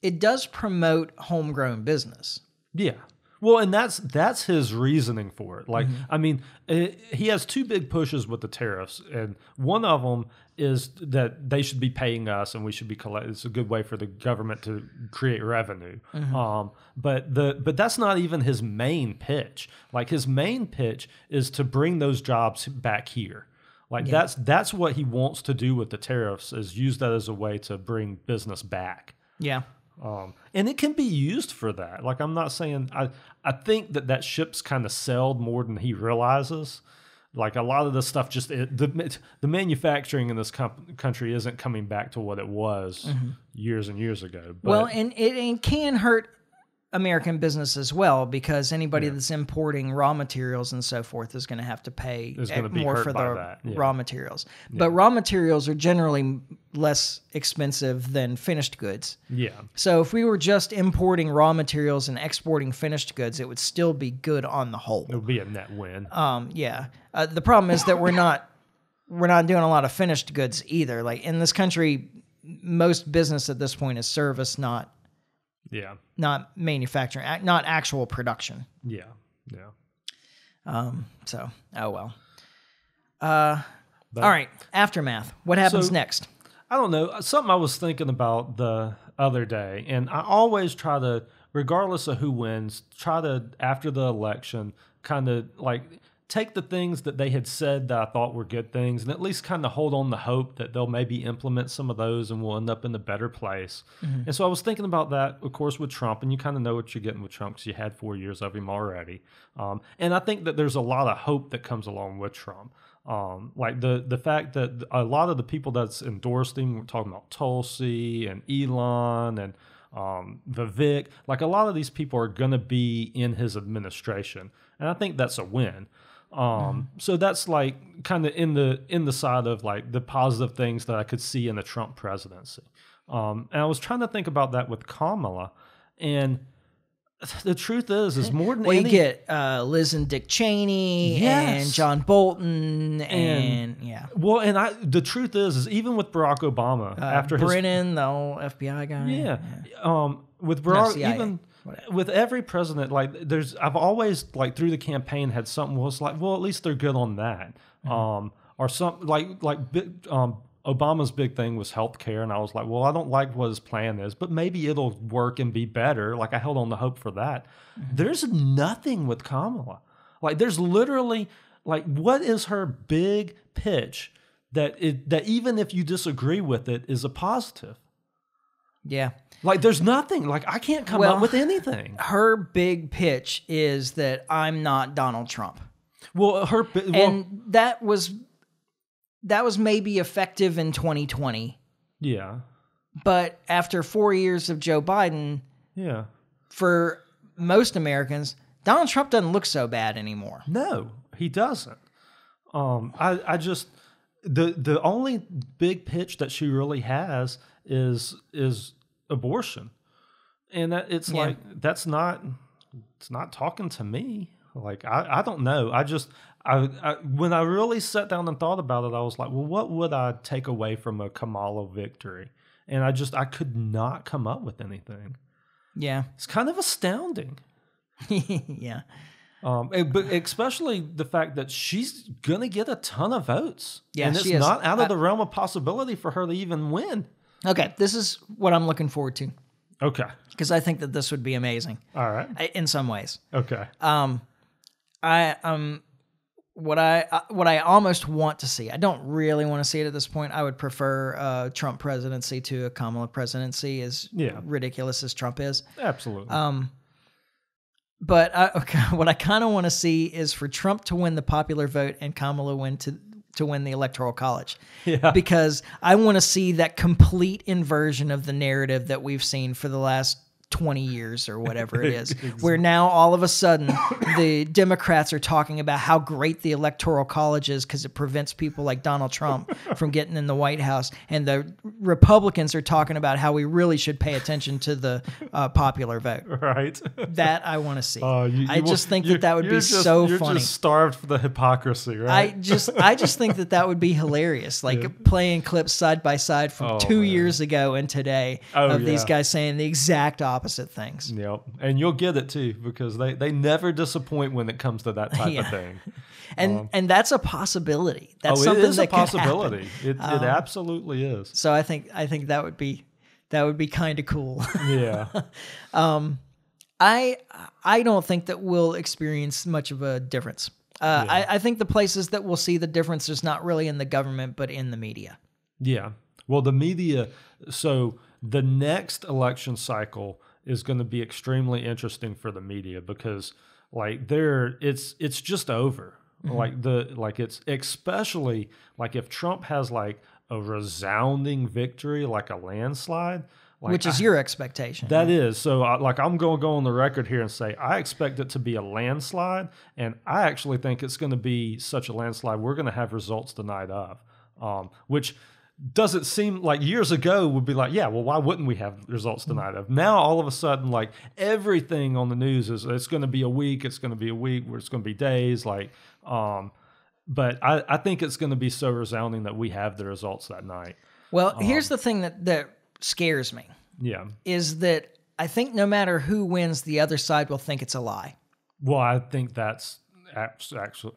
[SPEAKER 1] it does promote homegrown business.
[SPEAKER 2] Yeah. Well, and that's that's his reasoning for it. Like, I mean, eh, he has two big pushes with the tariffs, and one of them is that they should be paying us, and we should be collect. It's a good way for the government to create revenue. Um, but the but that's not even his main pitch. Like his main pitch is to bring those jobs back here. Like that's that's what he wants to do with the tariffs is use that as a way to bring business back.
[SPEAKER 1] Yeah.
[SPEAKER 2] Um, and it can be used for that. Like I'm not saying I I think that that ship's kind of sailed more than he realizes. Like a lot of the stuff, just it, the the manufacturing in this com- country isn't coming back to what it was mm-hmm. years and years ago. But
[SPEAKER 1] well, and it, it can hurt American business as well because anybody that's importing raw materials and so forth is going to have to pay
[SPEAKER 2] Is gonna be
[SPEAKER 1] more for the
[SPEAKER 2] yeah.
[SPEAKER 1] raw materials. But raw materials are generally less expensive than finished goods.
[SPEAKER 2] Yeah.
[SPEAKER 1] So if we were just importing raw materials and exporting finished goods, it would still be good on the whole.
[SPEAKER 2] It would be a net win.
[SPEAKER 1] Um, yeah. Uh, the problem is that we're not we're not doing a lot of finished goods either. Like in this country, most business at this point is service, not
[SPEAKER 2] yeah.
[SPEAKER 1] not manufacturing, not actual production.
[SPEAKER 2] Yeah. Yeah.
[SPEAKER 1] Um, so oh well. Uh, all right. Aftermath. What happens
[SPEAKER 2] So-
[SPEAKER 1] next?
[SPEAKER 2] I don't know. Something I was thinking about the other day, and I always try to, regardless of who wins, try to, after the election, kind of like take the things that they had said that I thought were good things and at least kind of hold on the hope that they'll maybe implement some of those and we'll end up in a better place. And so I was thinking about that, of course, with Trump, and you kind of know what you're getting with Trump because you had four years of him already. Um, and I think that there's a lot of hope that comes along with Trump. Um, like the the fact that a lot of the people that's endorsed him, we're talking about Tulsi and Elon and um, Vivek, like a lot of these people are going to be in his administration, and I think that's a win. Um, So that's like kind of in the in the side of like the positive things that I could see in the Trump presidency. Um, and I was trying to think about that with Kamala, and [sighs] the truth is, is more than
[SPEAKER 1] Well, you get uh, Liz and Dick Cheney
[SPEAKER 2] Yes.
[SPEAKER 1] and John Bolton and, yeah,
[SPEAKER 2] Well, and I the truth is, is even with Barack Obama
[SPEAKER 1] uh,
[SPEAKER 2] after his
[SPEAKER 1] Brennan, the old FBI guy.
[SPEAKER 2] yeah, um, with Barack
[SPEAKER 1] CIA,
[SPEAKER 2] even with every president, like there's I've always like through the campaign had something was like, well, at least they're good on that,
[SPEAKER 1] Mm-hmm.
[SPEAKER 2] um, or some like like big, um. Obama's big thing was healthcare, and I was like, "Well, I don't like what his plan is, but maybe it'll work and be better." Like I held on to hope for that.
[SPEAKER 1] Mm-hmm.
[SPEAKER 2] There's nothing with Kamala. Like there's literally like what is her big pitch that it that even if you disagree with it is a positive.
[SPEAKER 1] Yeah.
[SPEAKER 2] Like there's nothing. Like I can't come
[SPEAKER 1] Well-
[SPEAKER 2] up with anything.
[SPEAKER 1] Her big pitch is that I'm not Donald Trump.
[SPEAKER 2] Well, her well,
[SPEAKER 1] and that was that was maybe effective in 2020
[SPEAKER 2] yeah,
[SPEAKER 1] but after four years of joe biden
[SPEAKER 2] yeah.
[SPEAKER 1] for most americans donald trump doesn't look so bad anymore
[SPEAKER 2] No, he doesn't. Um, I I just the the only big pitch that she really has is is abortion, and that it's
[SPEAKER 1] Yeah.
[SPEAKER 2] like that's not it's not talking to me. Like I I don't know. I just I, I when I really sat down and thought about it, I was like, well, what would I take away from a Kamala victory? And I just I could not come up with anything.
[SPEAKER 1] yeah
[SPEAKER 2] It's kind of astounding. [laughs]
[SPEAKER 1] yeah
[SPEAKER 2] Um, eh, but especially the fact that she's gonna get a ton of votes.
[SPEAKER 1] Yeah,
[SPEAKER 2] and it's not out of
[SPEAKER 1] I-
[SPEAKER 2] the realm of possibility for her to even win.
[SPEAKER 1] Okay this is what i'm looking forward to
[SPEAKER 2] Okay,
[SPEAKER 1] because i think that this would be amazing
[SPEAKER 2] all right,
[SPEAKER 1] I- in some ways
[SPEAKER 2] okay,
[SPEAKER 1] um i um what I uh, what I almost want to see. I don't really want to see it at this point. I would prefer uh, Trump presidency to a Kamala presidency, as
[SPEAKER 2] Yeah.
[SPEAKER 1] ridiculous as Trump is.
[SPEAKER 2] absolutely.
[SPEAKER 1] Um, but I, okay, [laughs] what I kind of want to see is for Trump to win the popular vote and Kamala win to to win the electoral college.
[SPEAKER 2] Yeah.
[SPEAKER 1] Because I want to see that complete inversion of the narrative that we've seen for the last 20 years or whatever it [laughs] is, where now all of a sudden the Democrats are talking about how great the electoral college is because it prevents people like Donald Trump [laughs] from getting in the White House, and the Republicans are talking about how we really should pay attention to the uh, popular vote.
[SPEAKER 2] right.
[SPEAKER 1] That I want to see.
[SPEAKER 2] Uh, you-
[SPEAKER 1] I just
[SPEAKER 2] will-
[SPEAKER 1] think that that would be
[SPEAKER 2] you're just-
[SPEAKER 1] so
[SPEAKER 2] you're
[SPEAKER 1] funny.
[SPEAKER 2] just starved for the hypocrisy, right?
[SPEAKER 1] I just I just think that that would be hilarious, like playing clips side by side from
[SPEAKER 2] Oh,
[SPEAKER 1] two
[SPEAKER 2] man.
[SPEAKER 1] years ago and today
[SPEAKER 2] Oh,
[SPEAKER 1] of these guys saying the exact opposite things.
[SPEAKER 2] Yep, and you'll get it too because they they never disappoint when it comes to that type
[SPEAKER 1] Yeah.
[SPEAKER 2] of thing. [laughs]
[SPEAKER 1] And um, and that's a possibility. That's
[SPEAKER 2] oh,
[SPEAKER 1] something
[SPEAKER 2] it is
[SPEAKER 1] that
[SPEAKER 2] a possibility. It, it um, absolutely is.
[SPEAKER 1] So I think I think that would be that would be kind of cool.
[SPEAKER 2] Yeah. [laughs]
[SPEAKER 1] Um, I I don't think that we'll experience much of a difference. Uh, I, I think the places that we'll see the difference is not really in the government, but in the media.
[SPEAKER 2] Yeah. Well, the media. So the next election cycle is going to be extremely interesting for the media because, like, there it's it's just over. Like the like it's especially like if Trump has like a resounding victory, like a landslide. Like,
[SPEAKER 1] which is
[SPEAKER 2] I-
[SPEAKER 1] your expectation.
[SPEAKER 2] That is so. I, like I'm going to go on the record here and say I expect it to be a landslide, and I actually think it's going to be such a landslide. We're going to have results the night of, um, which doesn't seem like years ago would be like, yeah, well, why wouldn't we have results the night of? Now all of a sudden, like everything on the news is it's going to be a week, it's going to be a week, where it's going to be days, like. Um, but I, I think it's going to be so resounding that we have the results that night.
[SPEAKER 1] well,
[SPEAKER 2] Um,
[SPEAKER 1] here's the thing that that scares me
[SPEAKER 2] Yeah.
[SPEAKER 1] is that I think no matter who wins, the other side will think it's a lie.
[SPEAKER 2] Well, I think that's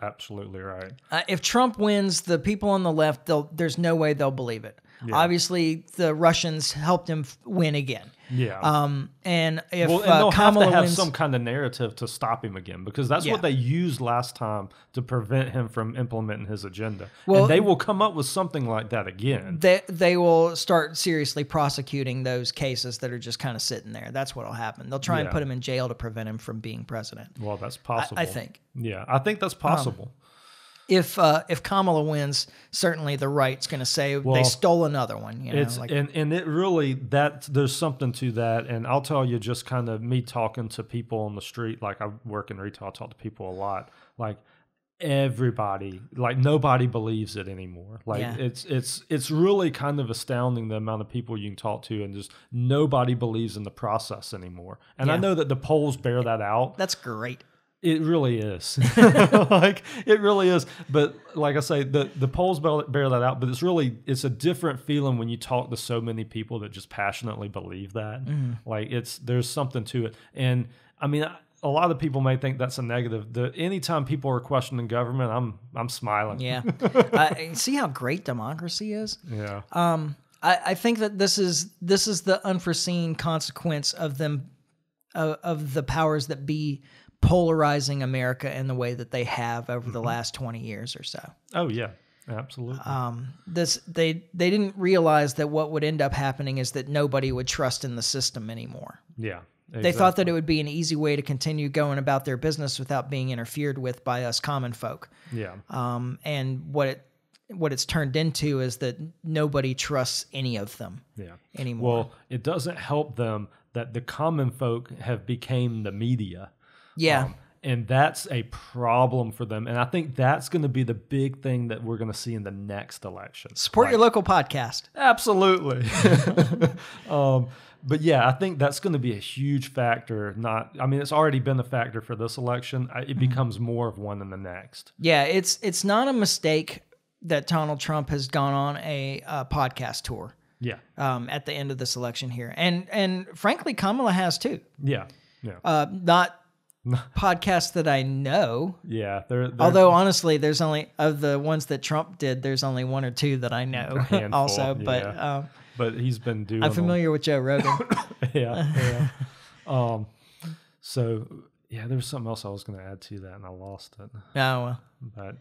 [SPEAKER 2] absolutely right.
[SPEAKER 1] Uh, if Trump wins, the people on the left, there's no way they'll believe it. Obviously, the Russians helped him f- win again.
[SPEAKER 2] Yeah.
[SPEAKER 1] Um, and if
[SPEAKER 2] well, and
[SPEAKER 1] uh,
[SPEAKER 2] they'll
[SPEAKER 1] Kamala
[SPEAKER 2] have to have
[SPEAKER 1] wins,
[SPEAKER 2] some kind of narrative to stop him again because that's
[SPEAKER 1] Yeah.
[SPEAKER 2] what they used last time to prevent him from implementing his agenda.
[SPEAKER 1] Well-
[SPEAKER 2] and they will come up with something like that again.
[SPEAKER 1] they they will start seriously prosecuting those cases that are just kind of sitting there. That's what'll happen. They'll try and put him in jail to prevent him from being president.
[SPEAKER 2] Well, that's possible.
[SPEAKER 1] I think.
[SPEAKER 2] Yeah, I think that's possible.
[SPEAKER 1] If uh, if Kamala wins, certainly the right's going to say they stole another one. You know,
[SPEAKER 2] it's
[SPEAKER 1] like,
[SPEAKER 2] and and it really that there's something to that and i'll tell you just kind of me talking to people on the street like i work in retail i talk to people a lot like everybody like nobody believes it anymore like
[SPEAKER 1] Yeah.
[SPEAKER 2] it's it's it's really kind of astounding the amount of people you can talk to and just nobody believes in the process anymore and i know that the polls bear that out
[SPEAKER 1] that's great.
[SPEAKER 2] It really is. [laughs] like it really is. But like I say, the the polls bear, bear that out. But it's really it's a different feeling when you talk to so many people that just passionately believe that. Like it's there's something to it. And I mean, I- a lot of people may think that's a negative. The anytime people are questioning government, I'm I'm smiling.
[SPEAKER 1] Yeah. [laughs] uh, see how great democracy is.
[SPEAKER 2] Yeah.
[SPEAKER 1] Um, I, I think that this is this is the unforeseen consequence of them of, of the powers that be polarizing America in the way that they have over the last twenty years or so.
[SPEAKER 2] oh yeah. Absolutely.
[SPEAKER 1] Um, this they they didn't realize that what would end up happening is that nobody would trust in the system anymore.
[SPEAKER 2] yeah.
[SPEAKER 1] They thought that it would be an easy way to continue going about their business without being interfered with by us common folk.
[SPEAKER 2] Yeah.
[SPEAKER 1] Um, and what it what it's turned into is that nobody trusts any of them
[SPEAKER 2] Yeah.
[SPEAKER 1] anymore.
[SPEAKER 2] Well, it doesn't help them that the common folk have became the media.
[SPEAKER 1] Yeah,
[SPEAKER 2] Um, and that's a problem for them. And I think that's going to be the big thing that we're going to see in the next election.
[SPEAKER 1] support your local podcast.
[SPEAKER 2] Absolutely. [laughs] [laughs] um, but yeah, I think that's going to be a huge factor. Not, I mean, it's already been a factor for this election. It becomes more of one in the next.
[SPEAKER 1] Yeah, it's it's not a mistake that Donald Trump has gone on a, uh podcast tour
[SPEAKER 2] Yeah.
[SPEAKER 1] um, at the end of this election here, and and frankly, Kamala has too.
[SPEAKER 2] Yeah. Yeah.
[SPEAKER 1] Uh, not [laughs] podcasts that I know.
[SPEAKER 2] yeah. They're, they're
[SPEAKER 1] Although honestly, there's only of the ones that Trump did, there's only one or two that I know. [laughs]
[SPEAKER 2] handful,
[SPEAKER 1] also, but
[SPEAKER 2] yeah.
[SPEAKER 1] um,
[SPEAKER 2] but he's been doing.
[SPEAKER 1] I'm
[SPEAKER 2] them.
[SPEAKER 1] familiar with Joe Rogan. [coughs]
[SPEAKER 2] yeah, yeah. [laughs] um, so yeah, there was something else I was going to add to that, and I lost it.
[SPEAKER 1] oh, well,
[SPEAKER 2] But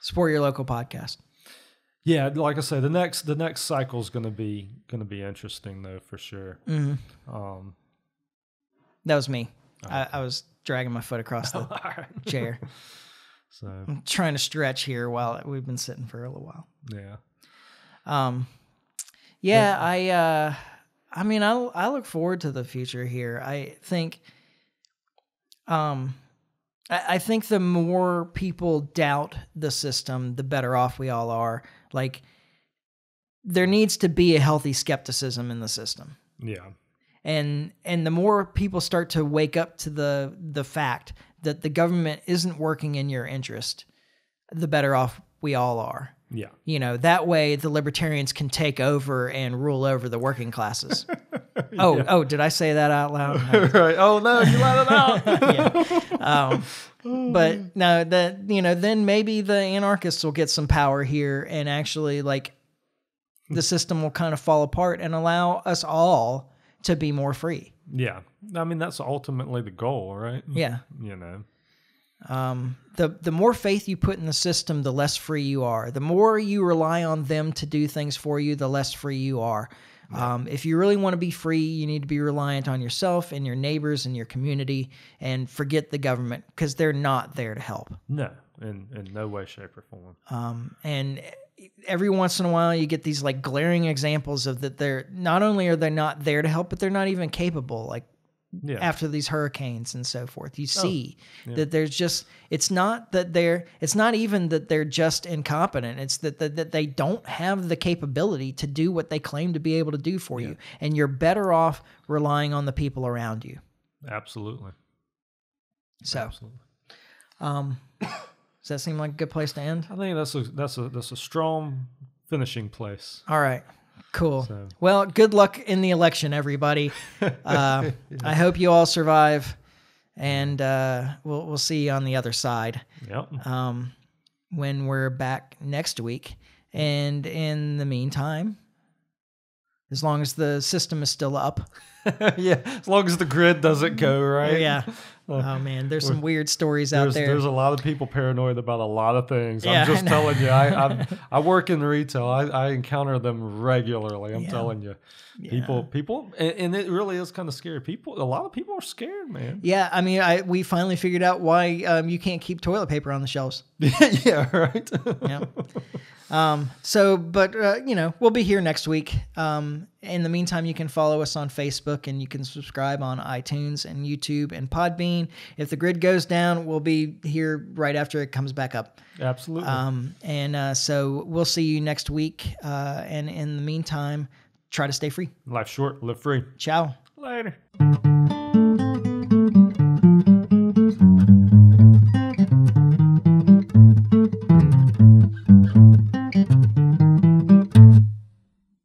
[SPEAKER 1] support your local podcast.
[SPEAKER 2] yeah, like I said, the next the next cycle is going to be going to be interesting though for sure.
[SPEAKER 1] hmm
[SPEAKER 2] Um,
[SPEAKER 1] That was me. I, I was dragging my foot across the [laughs] chair, [laughs]
[SPEAKER 2] so
[SPEAKER 1] I'm trying to stretch here while we've been sitting for a little while.
[SPEAKER 2] yeah,
[SPEAKER 1] Um, yeah, I, uh, I mean, I, I look forward to the future here. I think, um, I, I think the more people doubt the system, the better off we all are. Like, there needs to be a healthy skepticism in the system.
[SPEAKER 2] yeah,
[SPEAKER 1] and and the more people start to wake up to the the fact that the government isn't working in your interest the better off we all are
[SPEAKER 2] yeah.
[SPEAKER 1] you know that way the libertarians can take over and rule over the working classes [laughs] oh oh did i say that out loud [laughs]
[SPEAKER 2] right. Oh no, you let it out. [laughs]
[SPEAKER 1] yeah. um, but no that you know then maybe the anarchists will get some power here and actually like the system will kind of fall apart and allow us all to be more free
[SPEAKER 2] yeah, I mean that's ultimately the goal, right?
[SPEAKER 1] yeah
[SPEAKER 2] You know.
[SPEAKER 1] Um, the the more faith you put in the system, the less free you are. The more you rely on them to do things for you, the less free you are. Um, if you really want to be free, you need to be reliant on yourself and your neighbors and your community, and forget the government because they're not there to help.
[SPEAKER 2] No, in in no way, shape, or form.
[SPEAKER 1] Um, and every once in a while you get these like glaring examples of that they're not only are they not there to help, but they're not even capable. Like
[SPEAKER 2] Yeah.
[SPEAKER 1] after these hurricanes and so forth. You see that there's just it's not that they're it's not even that they're just incompetent. It's that, that that they don't have the capability to do what they claim to be able to do for you. And you're better off relying on the people around you.
[SPEAKER 2] Absolutely.
[SPEAKER 1] So
[SPEAKER 2] Absolutely.
[SPEAKER 1] um [coughs] does that seem like a good place to end?
[SPEAKER 2] I think that's a that's a that's a strong finishing place.
[SPEAKER 1] All right. Cool.
[SPEAKER 2] So-
[SPEAKER 1] Well, good luck in the election, everybody. [laughs] Uh, I hope you all survive, and uh, we'll we'll see you on the other side.
[SPEAKER 2] Yep.
[SPEAKER 1] um, when we're back next week. And in the meantime, as long as the system is still up, [laughs]
[SPEAKER 2] yeah. As long as the grid doesn't go right.
[SPEAKER 1] yeah. [laughs] Oh man, there's some weird stories out
[SPEAKER 2] There's,
[SPEAKER 1] there.
[SPEAKER 2] there's a lot of people paranoid about a lot of things.
[SPEAKER 1] Yeah,
[SPEAKER 2] I'm just telling you, I [laughs] I'm, I work in retail. I, I encounter them regularly. I'm
[SPEAKER 1] Yeah.
[SPEAKER 2] telling you, people people, and, and it really is kind of scary. People, a lot of people are scared, man.
[SPEAKER 1] yeah, I mean, I we finally figured out why um, you can't keep toilet paper on the shelves.
[SPEAKER 2] yeah, right.
[SPEAKER 1] Yeah. Um, so, but uh, you know, we'll be here next week. Um, in the meantime, you can follow us on Facebook and you can subscribe on iTunes and YouTube and Podbean. If the grid goes down, we'll be here right after it comes back up.
[SPEAKER 2] Absolutely.
[SPEAKER 1] Um, and uh, so we'll see you next week. Uh, and in the meantime, try to stay free.
[SPEAKER 2] Life short, live free.
[SPEAKER 1] Ciao.
[SPEAKER 2] Later.